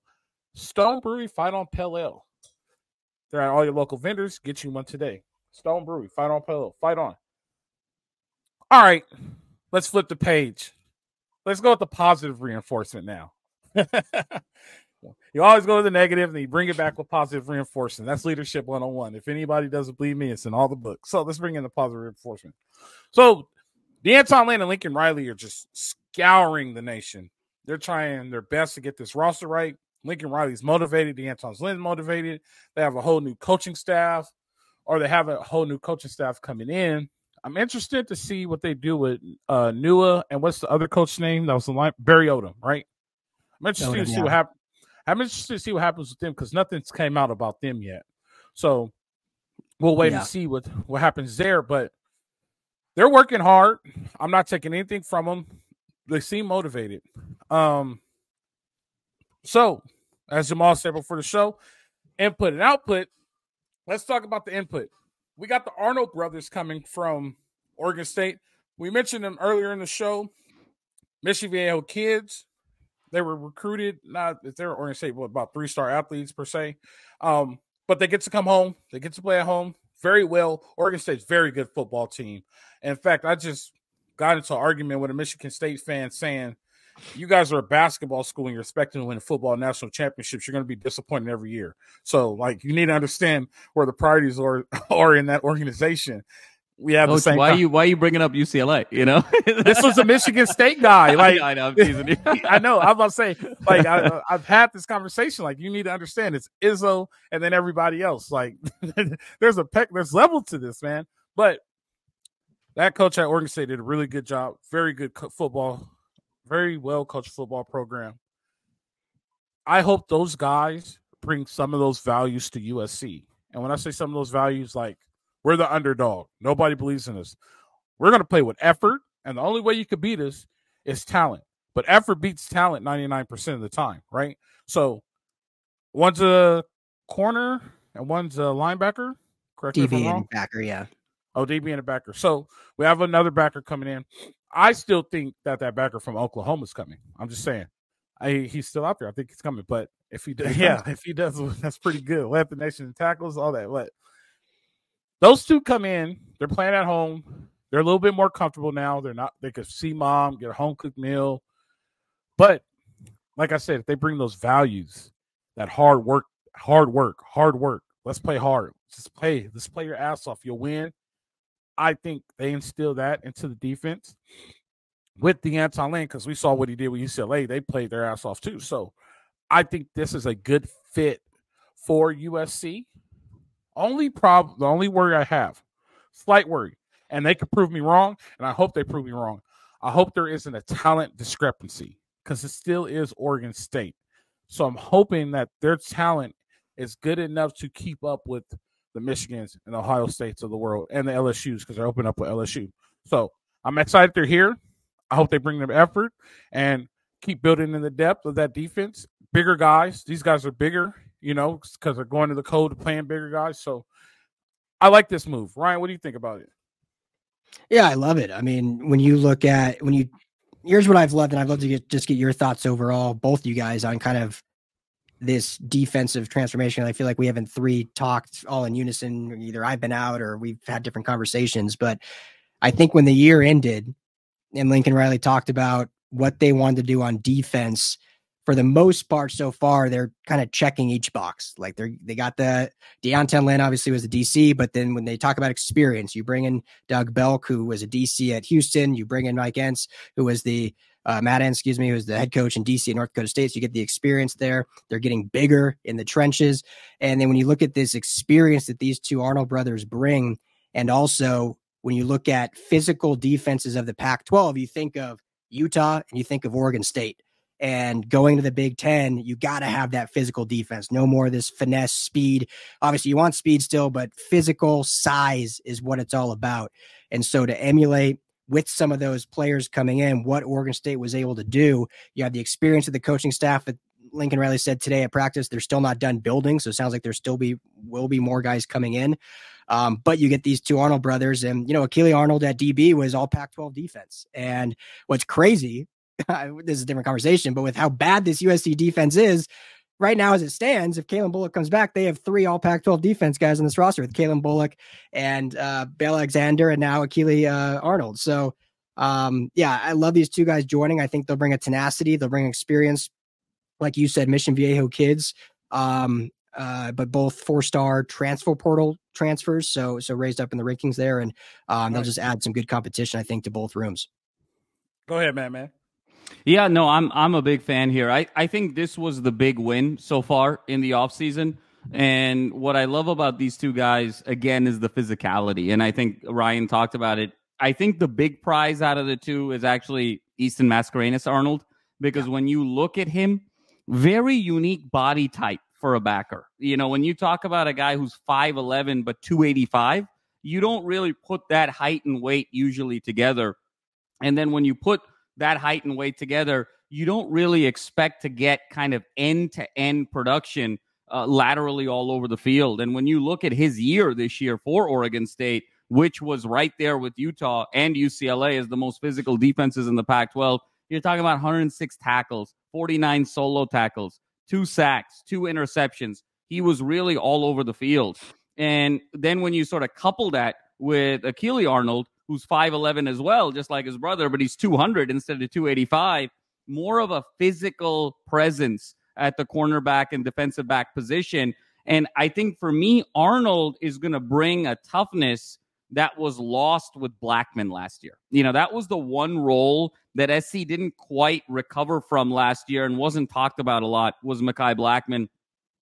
Stone Brewery Fight on Pale Ale. They're at all your local vendors. Get you one today. Stone Brewery Fight on Pale Ale. Fight on. All right, let's flip the page. Let's go with the positive reinforcement now. you always go to the negative and you bring it back with positive reinforcement. That's leadership 101. If anybody doesn't believe me, it's in all the books. So let's bring in the positive reinforcement. So D'Anton Lynn and Lincoln Riley are just scouring the nation. They're trying their best to get this roster right. Lincoln Riley's motivated. The D'Anton's Lynn motivated. They have a whole new coaching staff, or they have a whole new coaching staff coming in. I'm interested to see what they do with uh Nua and what's the other coach name? That was the line Barry Odom, right? I'm interested Odom, to see yeah. what happens. I'm interested to see what happens with them because nothing's came out about them yet. So we'll wait yeah. and see what what happens there. But they're working hard. I'm not taking anything from them. They seem motivated. Um. So, as Jamal said before the show, input and output. Let's talk about the input. We got the Arnold brothers coming from Oregon State. We mentioned them earlier in the show. Mission Viejo kids they were recruited, not if they're Oregon State, what about three star athletes per se. Um, but they get to come home, they get to play at home very well. Oregon State's very good football team. In fact, I just got into an argument with a Michigan State fan saying, you guys are a basketball school and you're expecting to win football national championships. You're going to be disappointed every year. So, like, you need to understand where the priorities are, are in that organization we have Coach, the same. Why you why are you bringing up UCLA? You know, this was a Michigan State guy. Like I know, I know, I know. I'm about to say, like I, have had this conversation. Like you need to understand, it's Izzo and then everybody else. Like there's a peck, there's level to this, man. But that coach at Oregon State did a really good job. Very good football, very well coached football program. I hope those guys bring some of those values to USC. And when I say some of those values, like we're the underdog. Nobody believes in us. We're going to play with effort, and the only way you could beat us is talent. But effort beats talent 99% of the time, right? So one's a corner and one's a linebacker. Correct DB and backer, yeah. Oh, DB and a backer. So we have another backer coming in. I still think that that backer from Oklahoma is coming. I'm just saying. I, he's still out there. I think he's coming. But if he does, yeah, if he does, that's pretty good. The nation tackles, all that. But those two come in. They're playing at home. They're a little bit more comfortable now. They're not. They could see mom, get a home cooked meal. But like I said, if they bring those values, that hard work, hard work, hard work. Let's play hard. Just play. Let's play your ass off. You'll win. I think they instill that into the defense with D'Anton Lynn because we saw what he did with UCLA. They played their ass off too. So I think this is a good fit for USC. Only problem, the only worry I have, slight worry, and they could prove me wrong, and I hope they prove me wrong. I hope there isn't a talent discrepancy because it still is Oregon State. So I'm hoping that their talent is good enough to keep up with the Michigans and Ohio States of the world and the LSUs because they're open up with LSU. So I'm excited they're here. I hope they bring their effort and keep building in the depth of that defense. Bigger guys. These guys are bigger you know, because they're going to the code to playing bigger guys. So I like this move. Ryan, what do you think about it? Yeah, I love it. I mean, when you look at when you here's what I've loved, and I'd love to get just get your thoughts overall, both you guys, on kind of this defensive transformation. I feel like we haven't three talked all in unison. Either I've been out or we've had different conversations. But I think when the year ended and Lincoln Riley talked about what they wanted to do on defense, for the most part so far, they're kind of checking each box. Like they're they got the D'Anton Lynn obviously was a DC, but then when they talk about experience, you bring in Doug Belk, who was a DC at Houston, you bring in Mike Entz, who was the uh, Matt excuse me, who's the head coach in DC at North Dakota State. So you get the experience there. They're getting bigger in the trenches. And then when you look at this experience that these two Arnold brothers bring, and also when you look at physical defenses of the Pac 12, you think of Utah and you think of Oregon State and going to the Big Ten, you got to have that physical defense. No more of this finesse speed. Obviously, you want speed still, but physical size is what it's all about. And so to emulate with some of those players coming in, what Oregon State was able to do, you have the experience of the coaching staff that Lincoln Riley said today at practice. They're still not done building, so it sounds like there still be will be more guys coming in. Um, but you get these two Arnold brothers, and you know Akili Arnold at DB was all Pac-12 defense. And what's crazy this is a different conversation, but with how bad this USC defense is right now as it stands, if Calen Bullock comes back, they have three all Pac 12 defense guys on this roster with Calen Bullock and uh, Bell Alexander and now Akili uh, Arnold. So, um, yeah, I love these two guys joining. I think they'll bring a tenacity, they'll bring experience. Like you said, Mission Viejo kids, um, uh, but both four star transfer portal transfers. So, so raised up in the rankings there. And um, they'll just add some good competition, I think, to both rooms. Go ahead, man, man. Yeah, no, I'm I'm a big fan here. I, I think this was the big win so far in the offseason. And what I love about these two guys, again, is the physicality. And I think Ryan talked about it. I think the big prize out of the two is actually Easton Mascarenas Arnold, because yeah. when you look at him, very unique body type for a backer. You know, when you talk about a guy who's 5'11 but 285, you don't really put that height and weight usually together. And then when you put that height and weight together, you don't really expect to get kind of end to end production uh, laterally all over the field. And when you look at his year this year for Oregon State, which was right there with Utah and UCLA as the most physical defenses in the Pac 12, you're talking about 106 tackles, 49 solo tackles, two sacks, two interceptions. He was really all over the field. And then when you sort of couple that with Akili Arnold, who's 5'11 as well, just like his brother, but he's 200 instead of 285. More of a physical presence at the cornerback and defensive back position. And I think for me, Arnold is going to bring a toughness that was lost with Blackman last year. You know, that was the one role that SC didn't quite recover from last year and wasn't talked about a lot was Mekhi Blackman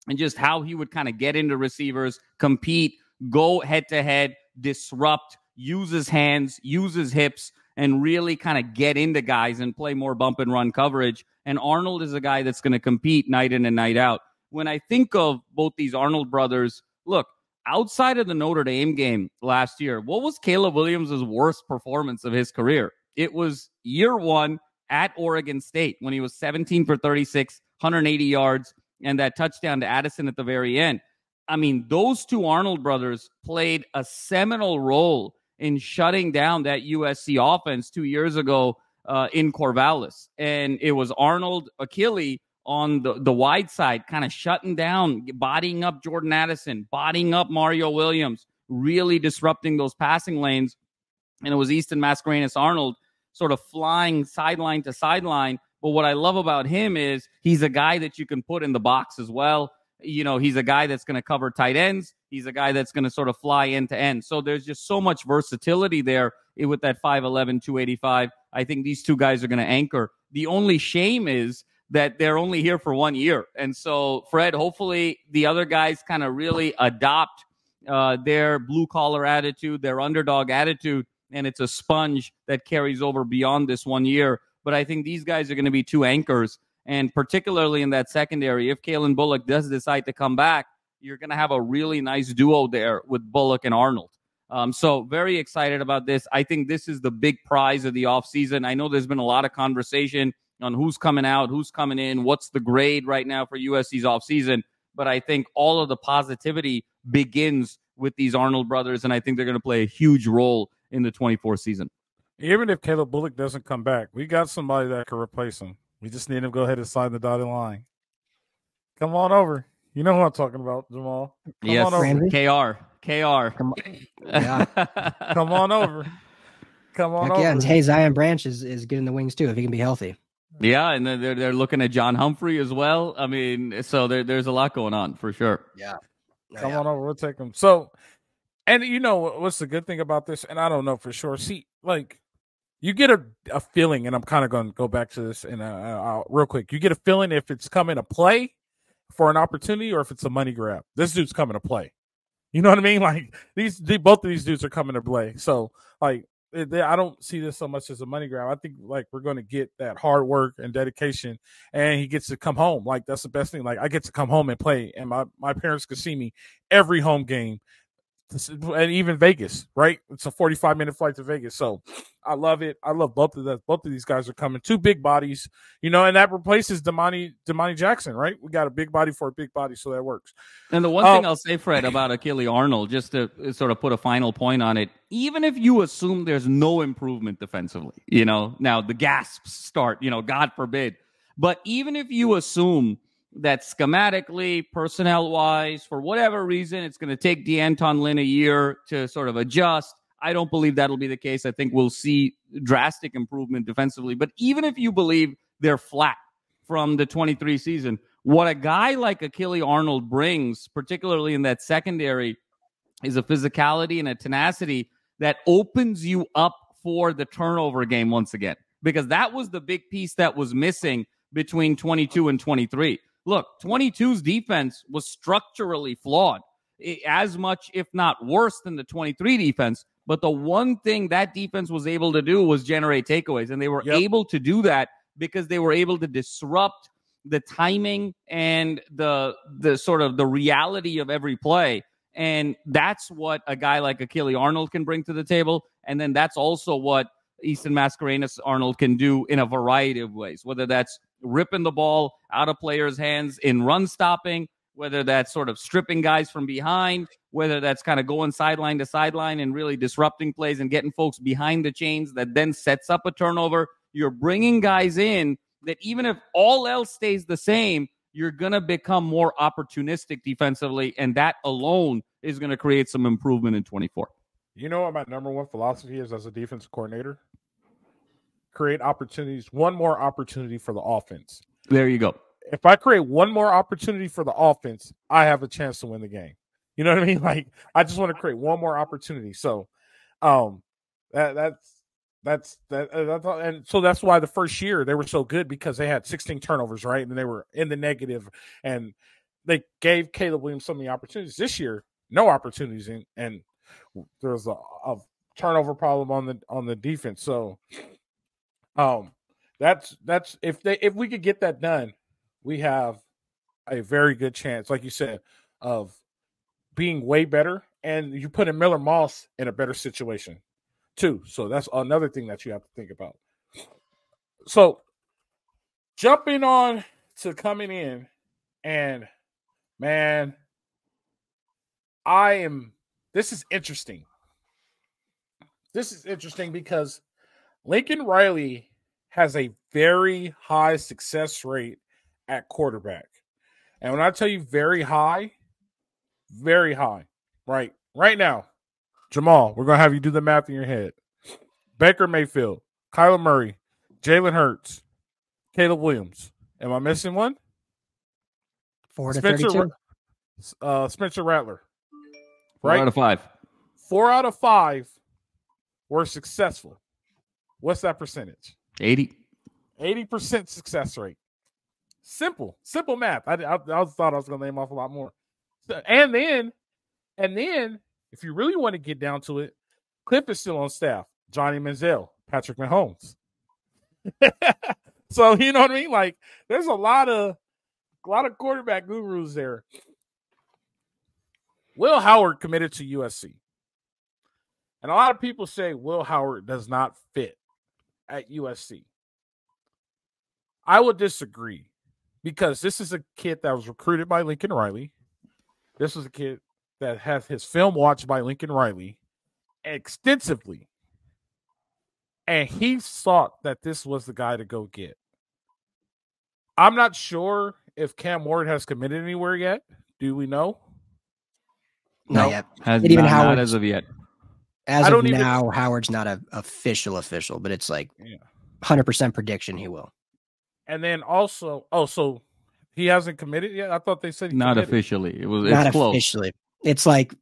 and just how he would kind of get into receivers, compete, go head to head, disrupt, use his hands, use his hips, and really kind of get into guys and play more bump and run coverage. And Arnold is a guy that's going to compete night in and night out. When I think of both these Arnold brothers, look, outside of the Notre Dame game last year, what was Caleb Williams' worst performance of his career? It was year one at Oregon State when he was 17 for 36, 180 yards, and that touchdown to Addison at the very end. I mean, those two Arnold brothers played a seminal role in shutting down that USC offense two years ago uh, in Corvallis. And it was Arnold Akili on the, the wide side, kind of shutting down, bodying up Jordan Addison, bodying up Mario Williams, really disrupting those passing lanes. And it was Easton Mascarenas Arnold sort of flying sideline to sideline. But what I love about him is he's a guy that you can put in the box as well you know, he's a guy that's going to cover tight ends. He's a guy that's going to sort of fly end to end. So there's just so much versatility there with that 5'11, 285. I think these two guys are going to anchor. The only shame is that they're only here for one year. And so, Fred, hopefully the other guys kind of really adopt uh, their blue collar attitude, their underdog attitude, and it's a sponge that carries over beyond this one year. But I think these guys are going to be two anchors and particularly in that secondary, if Calen Bullock does decide to come back, you're going to have a really nice duo there with Bullock and Arnold. Um, so very excited about this. I think this is the big prize of the offseason. I know there's been a lot of conversation on who's coming out, who's coming in, what's the grade right now for USC's offseason. But I think all of the positivity begins with these Arnold brothers, and I think they're going to play a huge role in the 24th season. Even if Caleb Bullock doesn't come back, we got somebody that can replace him. We just need him to go ahead and sign the dotted line. Come on over. You know who I'm talking about, Jamal. Come yes, on over. KR. KR. Come Yeah. Come on over. Come on Heck over. yeah, and hey, Zion Branch is, is getting the wings too if he can be healthy. Yeah, and then they're they're looking at John Humphrey as well. I mean, so there, there's a lot going on for sure. Yeah. Come on over. We'll take him. So, and you know what's the good thing about this? And I don't know for sure. See, like, you get a, a feeling, and I'm kind of going to go back to this in uh, uh, real quick. You get a feeling if it's coming to play for an opportunity or if it's a money grab. This dude's coming to play. You know what I mean? Like these, the, both of these dudes are coming to play. So, like, I don't see this so much as a money grab. I think like we're going to get that hard work and dedication, and he gets to come home. Like that's the best thing. Like I get to come home and play, and my my parents could see me every home game, and even Vegas. Right? It's a forty five minute flight to Vegas. So I love it. I love both of that. Both of these guys are coming. Two big bodies, you know, and that replaces Domani Domani Jackson. Right? We got a big body for a big body, so that works. And the one Oh. thing um, I'll say, Fred, about Akili Arnold, just to sort of put a final point on it, even if you assume there's no improvement defensively, you know, now the gasps start, you know, God forbid. But even if you assume that schematically, personnel wise, for whatever reason, it's going to take D'Anton Lynn a year to sort of adjust. I don't believe that'll be the case. I think we'll see drastic improvement defensively. But even if you believe they're flat from the 23 season, what a guy like Akili Arnold brings, particularly in that secondary, is a physicality and a tenacity that opens you up for the turnover game once again. Because that was the big piece that was missing between 22 and 23. Look, 22's defense was structurally flawed, as much, if not worse, than the 23 defense. But the one thing that defense was able to do was generate takeaways. And they were Yep. able to do that because they were able to disrupt the timing and the the sort of the reality of every play. And that's what a guy like Akili Arnold can bring to the table. And then that's also what Easton Mascarenas Arnold can do in a variety of ways, whether that's ripping the ball out of players' hands in run stopping, whether that's sort of stripping guys from behind, whether that's kind of going sideline to sideline and really disrupting plays and getting folks behind the chains that then sets up a turnover. You're bringing guys in that even if all else stays the same, you're going to become more opportunistic defensively. And that alone is going to create some improvement in 24. You know what my number one philosophy is as a defense coordinator? Create opportunities, one more opportunity for the offense. There you go. If I create one more opportunity for the offense, I have a chance to win the game. You know what I mean? Like I just want to create one more opportunity. So, um, that that's that's that uh, that's all- and so that's why the first year they were so good because they had 16 turnovers, right? And they were in the negative, and they gave Caleb Williams so many opportunities. This year, no opportunities, and and there's a, a turnover problem on the on the defense. So, um, that's that's if they if we could get that done, we have a very good chance, like you said, of being way better. And you put in Miller Moss in a better situation too. So that's another thing that you have to think about. So jumping on to coming in, and man, I am. This is interesting. This is interesting because Lincoln Riley has a very high success rate at quarterback. And when I tell you very high, very high, right? Right now, Jamal, we're going to have you do the math in your head. Baker Mayfield, Kyler Murray, Jalen Hurts, Caleb Williams. Am I missing one? Four to Spencer, thirty-two. uh, Spencer Rattler. Right? Four Right? out of five. Four out of five were successful. What's that percentage? 80. 80% success rate. Simple, simple math. I, I, I thought I was going to name off a lot more. So- And then, and then, if you really want to get down to it, Cliff is still on staff. Johnny Manziel, Patrick Mahomes. so you know what I mean? Like, there's a lot of, a lot of quarterback gurus there. Will Howard committed to USC, and a lot of people say Will Howard does not fit at USC. I would disagree because this is a kid that was recruited by Lincoln Riley. This is a kid that has his film watched by Lincoln Riley extensively. and he thought that this was the guy to go get. I'm not sure if Cam Ward has committed anywhere yet. Do we know? Not No, yet. Has And even not, not as of yet. As I of don't even- now, Howard's not a official official, but it's like Yeah. 100% prediction he will. And then also, oh, so he hasn't committed yet. I thought they said he Not committed. officially. It was not it's close. officially. It's like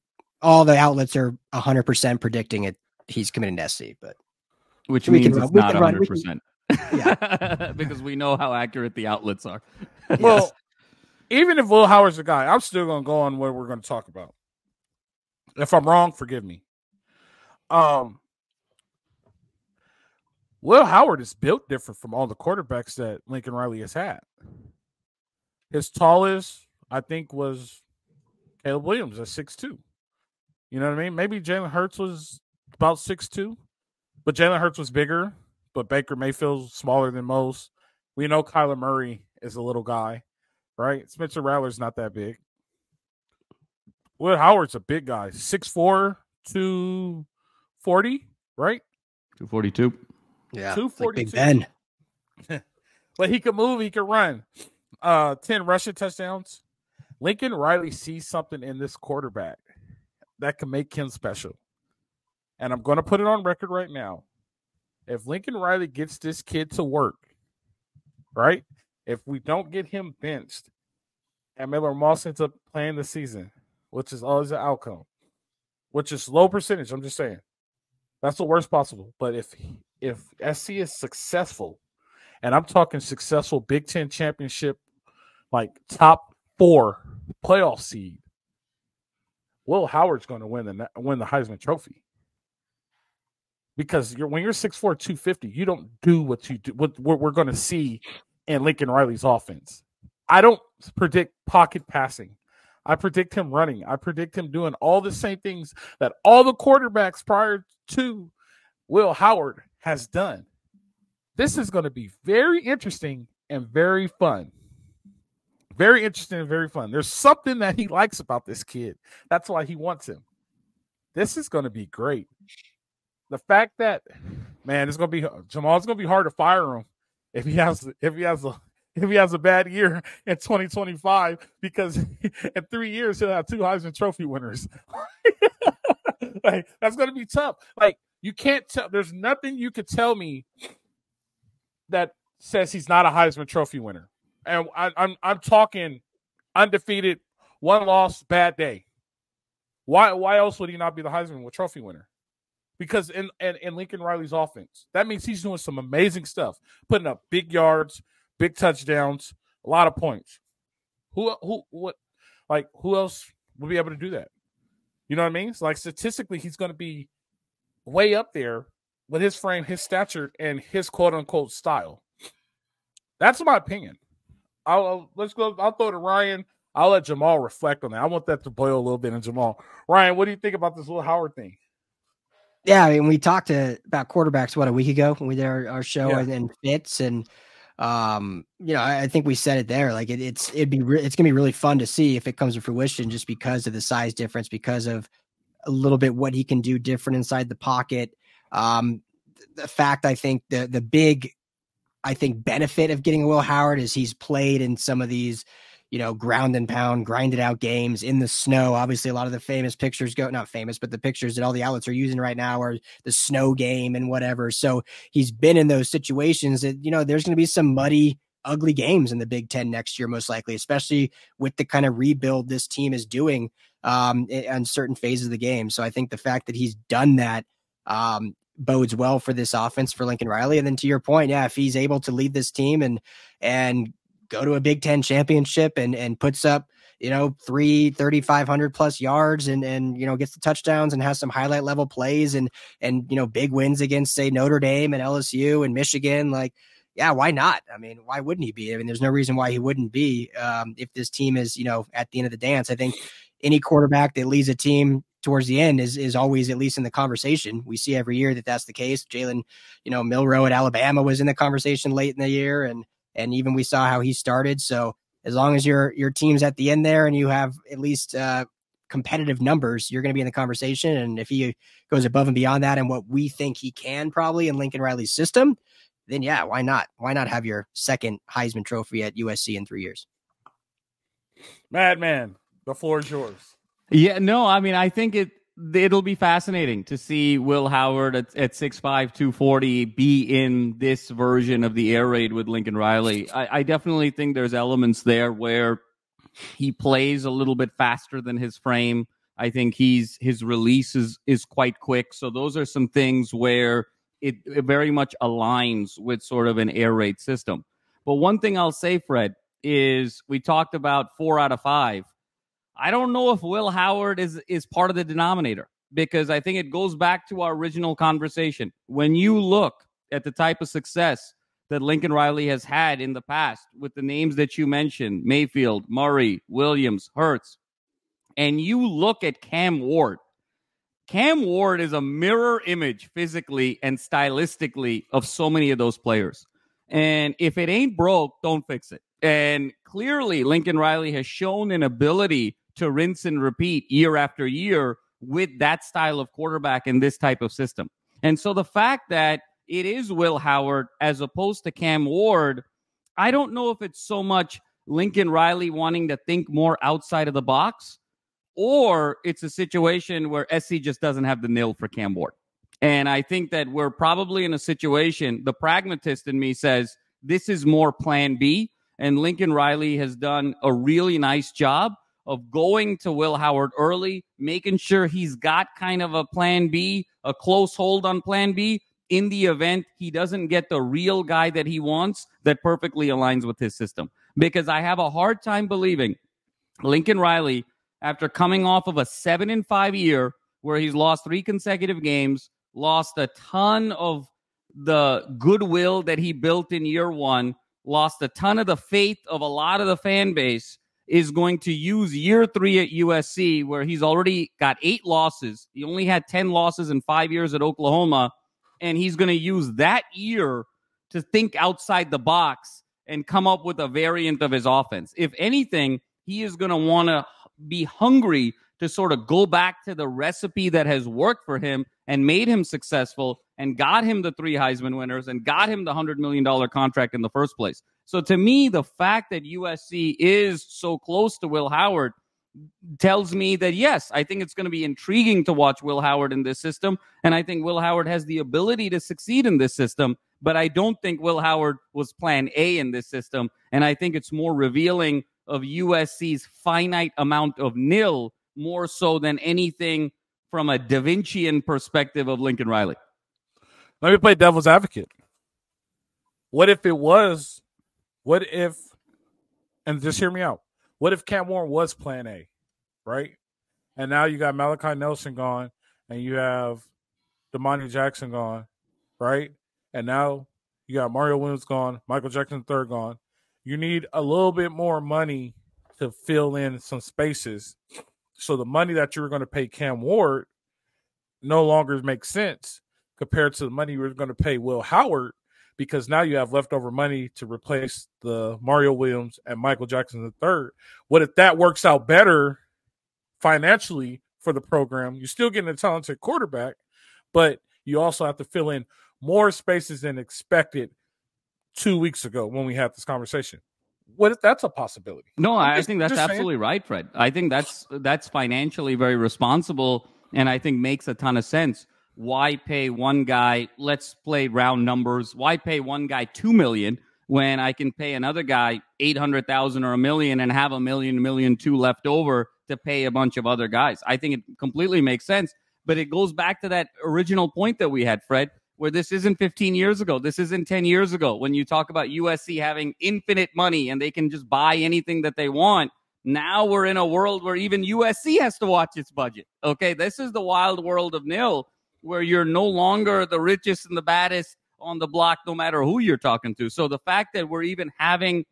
all the outlets are 100% predicting it. He's committing to SC, but which We can means run- it's we not can run- we 100%. Yeah. because we know how accurate the outlets are. Well, Yes. even if Will Howard's the guy, I'm still going to go on what we're going to talk about. If I'm wrong, forgive me. Um, Will Howard is built different from all the quarterbacks that Lincoln Riley has had. His tallest, I think, was Caleb Williams at six two. You know what I mean? Maybe Jalen Hurts was about six two, but Jalen Hurts was bigger. But Baker Mayfield's smaller than most. We know Kyler Murray is a little guy, right? Spencer Rattler's not that big. Will Howard's a big guy, 6'4", 240, right? 242. yeah, like 242. Big Ben. But he could move, he could run. Uh, 10 rushing touchdowns. Lincoln Riley sees something in this quarterback that can make him special. And I'm going to put it on record right now. If Lincoln Riley gets this kid to work, right? If we don't get him benched and Miller Moss ends up playing the season, which is always the outcome, which is low percentage, I'm just saying. That's the worst possible. But if if SC is successful, and I'm talking successful Big Ten championship, like top four playoff seed, Will Howard's going to win the win the Heisman Trophy. Because you're when you're 6'4", 250, you don't do what you do. What, what we're going to see in Lincoln Riley's offense. I don't predict pocket passing. I predict him running. I predict him doing all the same things that all the quarterbacks prior to Will Howard has done. This is going to be very interesting and very fun. Very interesting and very fun. There's something that he likes about this kid. That's why he wants him. This is going to be great. The fact that, man, it's going to be Jamal's going to be hard to fire him if he has if he has a if he has a bad year in 2025 because in three years he'll have two Heisman Trophy winners. like that's going to be tough. Like you can't tell. There's nothing you could tell me that says he's not a Heisman Trophy winner. And I, I'm I'm talking undefeated, one loss, bad day. Why why else would he not be the Heisman Trophy winner? Because in, in in Lincoln Riley's offense, that means he's doing some amazing stuff, putting up big yards, big touchdowns, a lot of points. Who who what like who else would be able to do that? You know what I mean? So like statistically, he's going to be way up there with his frame, his stature, and his quote unquote style. That's my opinion. I'll, I'll let's go. I'll throw to Ryan. I'll let Jamal reflect on that. I want that to boil a little bit in Jamal. Ryan, what do you think about this little Howard thing? Yeah, I mean, we talked to, about quarterbacks what a week ago when we did our, our show Yeah. and, and fits, and um, you know, I, I think we said it there. Like it, it's it'd be re- it's gonna be really fun to see if it comes to fruition, just because of the size difference, because of a little bit what he can do different inside the pocket. Um, the fact I think the the big, I think benefit of getting Will Howard is he's played in some of these you know, ground and pound, grinded out games in the snow. Obviously, a lot of the famous pictures go not famous, but the pictures that all the outlets are using right now are the snow game and whatever. So he's been in those situations that, you know, there's going to be some muddy, ugly games in the Big Ten next year, most likely, especially with the kind of rebuild this team is doing um, on certain phases of the game. So I think the fact that he's done that um, bodes well for this offense for Lincoln Riley. And then to your point, yeah, if he's able to lead this team and and go to a Big Ten championship and and puts up you know three thirty five hundred plus yards and and you know gets the touchdowns and has some highlight level plays and and you know big wins against say Notre Dame and LSU and Michigan like yeah why not I mean why wouldn't he be I mean there's no reason why he wouldn't be um, if this team is you know at the end of the dance I think any quarterback that leads a team towards the end is is always at least in the conversation. We see every year that that's the case. Jalen, you know, Milroe at Alabama was in the conversation late in the year, and and even we saw how he started. So as long as your your team's at the end there and you have at least uh, competitive numbers, you're going to be in the conversation. And if he goes above and beyond that and what we think he can probably in Lincoln Riley's system, then yeah, why not? Why not have your second Heisman Trophy at USC in three years? Madman, the floor is yours. Yeah, no, I mean, I think it it'll be fascinating to see Will Howard at, at 6'5", 240 be in this version of the air raid with Lincoln Riley. I, I definitely think there's elements there where he plays a little bit faster than his frame. I think he's his release is is quite quick. So those are some things where it, it very much aligns with sort of an air raid system. But one thing I'll say, Fred, is we talked about four out of five. I don't know if Will Howard is is part of the denominator because I think it goes back to our original conversation. When you look at the type of success that Lincoln Riley has had in the past with the names that you mentioned, Mayfield, Murray, Williams, Hurts, and you look at Cam Ward, Cam Ward is a mirror image physically and stylistically of so many of those players. And if it ain't broke, don't fix it. And clearly, Lincoln Riley has shown an ability to rinse and repeat year after year with that style of quarterback in this type of system. And so the fact that it is Will Howard as opposed to Cam Ward, I don't know if it's so much Lincoln Riley wanting to think more outside of the box or it's a situation where SC just doesn't have the nil for Cam Ward. And I think that we're probably in a situation, the pragmatist in me says this is more plan B. And Lincoln Riley has done a really nice job of going to Will Howard early, making sure he's got kind of a plan B, a close hold on plan B in the event he doesn't get the real guy that he wants that perfectly aligns with his system. Because I have a hard time believing Lincoln Riley after coming off of a seven and five year where he's lost three consecutive games, lost a ton of the goodwill that he built in year one, lost a ton of the faith of a lot of the fan base, is going to use year three at USC, where he's already got eight losses. He only had 10 losses in five years at Oklahoma. And he's going to use that year to think outside the box and come up with a variant of his offense. If anything, he is going to want to be hungry to sort of go back to the recipe that has worked for him and made him successful and got him the three Heisman winners and got him the $100 million contract in the first place. So to me, the fact that USC is so close to Will Howard tells me that yes, I think it's going to be intriguing to watch Will Howard in this system. And I think Will Howard has the ability to succeed in this system. But I don't think Will Howard was plan A in this system. And I think it's more revealing of USC's finite amount of nil more so than anything from a Da Vincian perspective of Lincoln Riley. Let me play devil's advocate. What if it was? What if? And just hear me out. What if Cam Ward was Plan A, right? And now you got Malachi Nelson gone, and you have Domani Jackson gone, right? And now you got Mario Williams gone, Michael Jackson third gone, you need a little bit more money to fill in some spaces. So the money that you were going to pay Cam Ward no longer makes sense compared to the money you were going to pay Will Howard because now you have leftover money to replace the Mario Williams and Michael Jackson the third. What if that works out better financially for the program? You're still getting a talented quarterback, but you also have to fill in more spaces than expected two weeks ago when we had this conversation. What if that's a possibility? No, I think that's absolutely saying. right, Fred. I think that's that's financially very responsible, and I think makes a ton of sense. Why pay one guy? Let's play round numbers. Why pay one guy two million when I can pay another guy eight hundred thousand or a million and have a million, million two left over to pay a bunch of other guys? I think it completely makes sense. But it goes back to that original point that we had, Fred where this isn't 15 years ago. This isn't 10 years ago when you talk about USC having infinite money and they can just buy anything that they want. Now we're in a world where even USC has to watch its budget. Okay. This is the wild world of nil where you're no longer the richest and the baddest on the block, no matter who you're talking to. So the fact that we're even having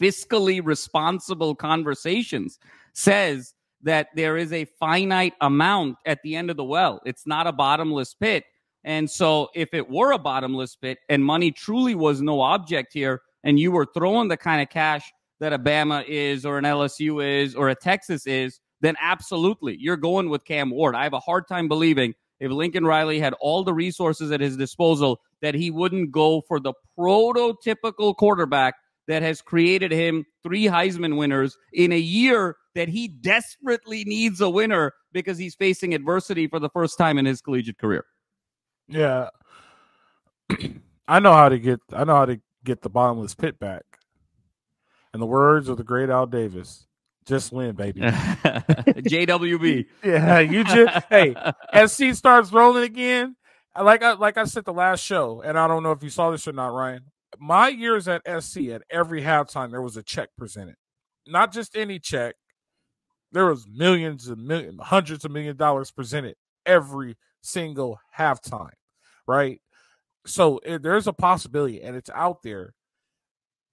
fiscally responsible conversations says that there is a finite amount at the end of the well. It's not a bottomless pit. And so if it were a bottomless pit and money truly was no object here, and you were throwing the kind of cash that a Bama is or an LSU is or a Texas is, then absolutely you're going with Cam Ward. I have a hard time believing if Lincoln Riley had all the resources at his disposal that he wouldn't go for the prototypical quarterback that has created him three Heisman winners in a year that he desperately needs a winner because he's facing adversity for the first time in his collegiate career. Yeah. I know how to get I know how to get the bottomless pit back. In the words of the great Al Davis, just win, baby. JWB. yeah, you just hey, SC starts rolling again. Like I like I said the last show, and I don't know if you saw this or not, Ryan. My years at SC, at every halftime, there was a check presented. Not just any check. There was millions and millions, hundreds of million dollars presented every single halftime, right? So it, there's a possibility, and it's out there.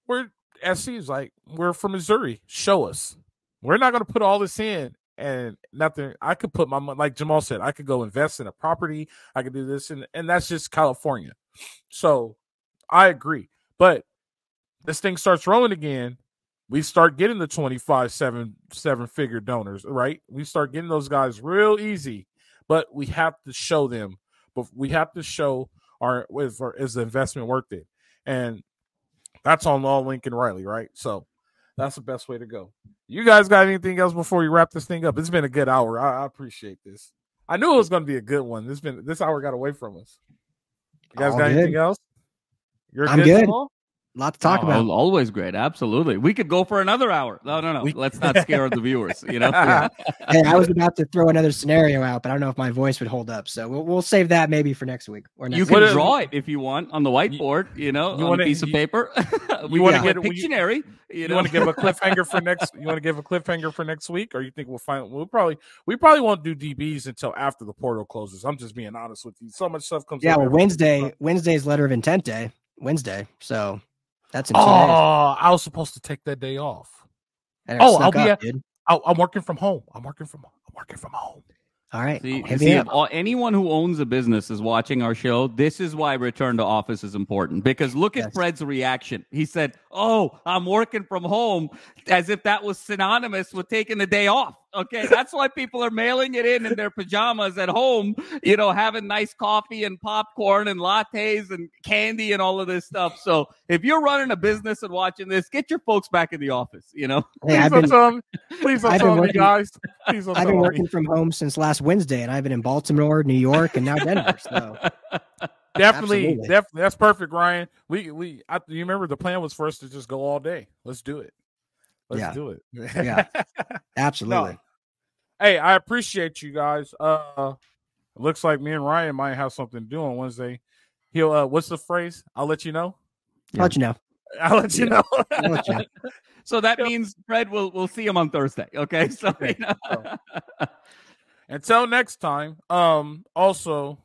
We're SC is like we're from Missouri. Show us. We're not going to put all this in and nothing. I could put my money, like Jamal said, I could go invest in a property. I could do this, and and that's just California. So I agree, but this thing starts rolling again. We start getting the 25 seven seven figure donors, right? We start getting those guys real easy, but we have to show them. But we have to show our is, is the investment worth it, and that's on all Lincoln Riley, right? So that's the best way to go. You guys got anything else before we wrap this thing up? It's been a good hour. I, I appreciate this. I knew it was going to be a good one. This been this hour got away from us. You guys All got good. anything else? You're I'm good. Jamal? lot to talk Oh, about. Always great. Absolutely. We could go for another hour. No, no, no. We- Let's not scare the viewers. You know. Yeah. hey, I was about to throw another scenario out, but I don't know if my voice would hold up. So we'll, we'll save that maybe for next week or next You week. can What draw it if you want on the whiteboard, you know, you on wanna- a piece of you- paper. you wanna got get- you- Pictionary. You, You, know? want to give a cliffhanger for next? You want to give a cliffhanger for next week, or you think we'll find? We'll probably we probably won't do DBs until after the portal closes. I'm just being honest with you. So much stuff comes. Yeah, well, Wednesday, Wednesday's letter of intent day, Wednesday. So that's in two Oh, days. I was supposed to take that day off. Oh, I'll be up, at- dude. I, I'm working from home. I'm working from. I'm working from home. All right, See, see if all, anyone who owns a business is watching our show, this is why return to office is important. Because look at Yes. Fred's reaction. He said, "Oh, I'm working from home," as if that was synonymous with taking the day off. Okay, that's why people are mailing it in in their pajamas at home. You know, having nice coffee and popcorn and lattes and candy and all of this stuff. So if you're running a business and watching this, get your folks back in the office. You know. Hey, Please I've don't been, tell me. Please don't I've tell been me, working- guys. Please don't I've tell been me. working from home since last Wednesday, and I've been in Baltimore, New York, and now Denver. So Definitely, Absolutely. definitely. That's perfect, Ryan. We we. I, you remember the plan was for us to just go all day. Let's do it. Let's Yeah. do it. Yeah. absolutely. Hey, I appreciate you guys. Uh, looks like me and Ryan might have something to do on Wednesday. He'll. Uh, what's the phrase? I'll let you know. I'll let you know. I'll let you know. I'll let you know. So that means Fred will we'll see him on Thursday. Okay. So Okay. you know. Until next time. Um. Also,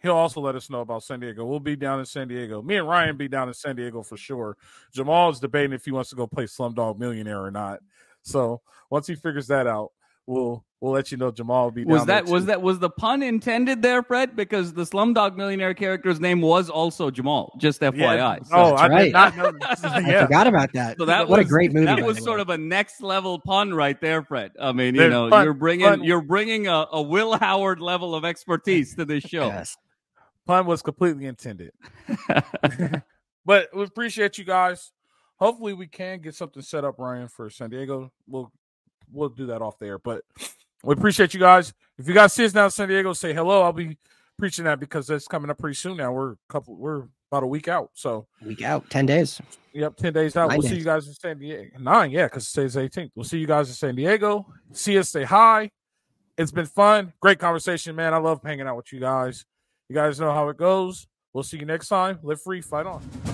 he'll also let us know about San Diego. We'll be down in San Diego. Me and Ryan be down in San Diego for sure. Jamal is debating if he wants to go play Slumdog Millionaire or not. So once he figures that out, we'll we'll let you know. Jamal will be was that there was that was the pun intended there, Fred? Because the Slumdog Millionaire character's name was also Jamal. Just FYI. Yeah. So, oh, I That's did not know. I yeah. forgot about that. so that what was a great movie. That was the sort way. of a next level pun right there, Fred. I mean, you know, fun- you're bringing fun- you're bringing a, a Will Howard level of expertise to this show. Yes. Pun was completely intended. but we appreciate you guys. Hopefully, we can get something set up, Ryan, for San Diego. We'll we'll do that off there. But we appreciate you guys. If you guys see us now in San Diego, say hello. I'll be preaching that because it's coming up pretty soon. Now we're a couple. We're about a week out. So Week out, ten days. yep, ten days out. Nine we'll see you guys in San Diego. Nine, yeah, because today's 18th. We'll see you guys in San Diego. See us, say hi. It's been fun. Great conversation, man. I love hanging out with you guys. You guys know how it goes. We'll see you next time. Live free, fight on.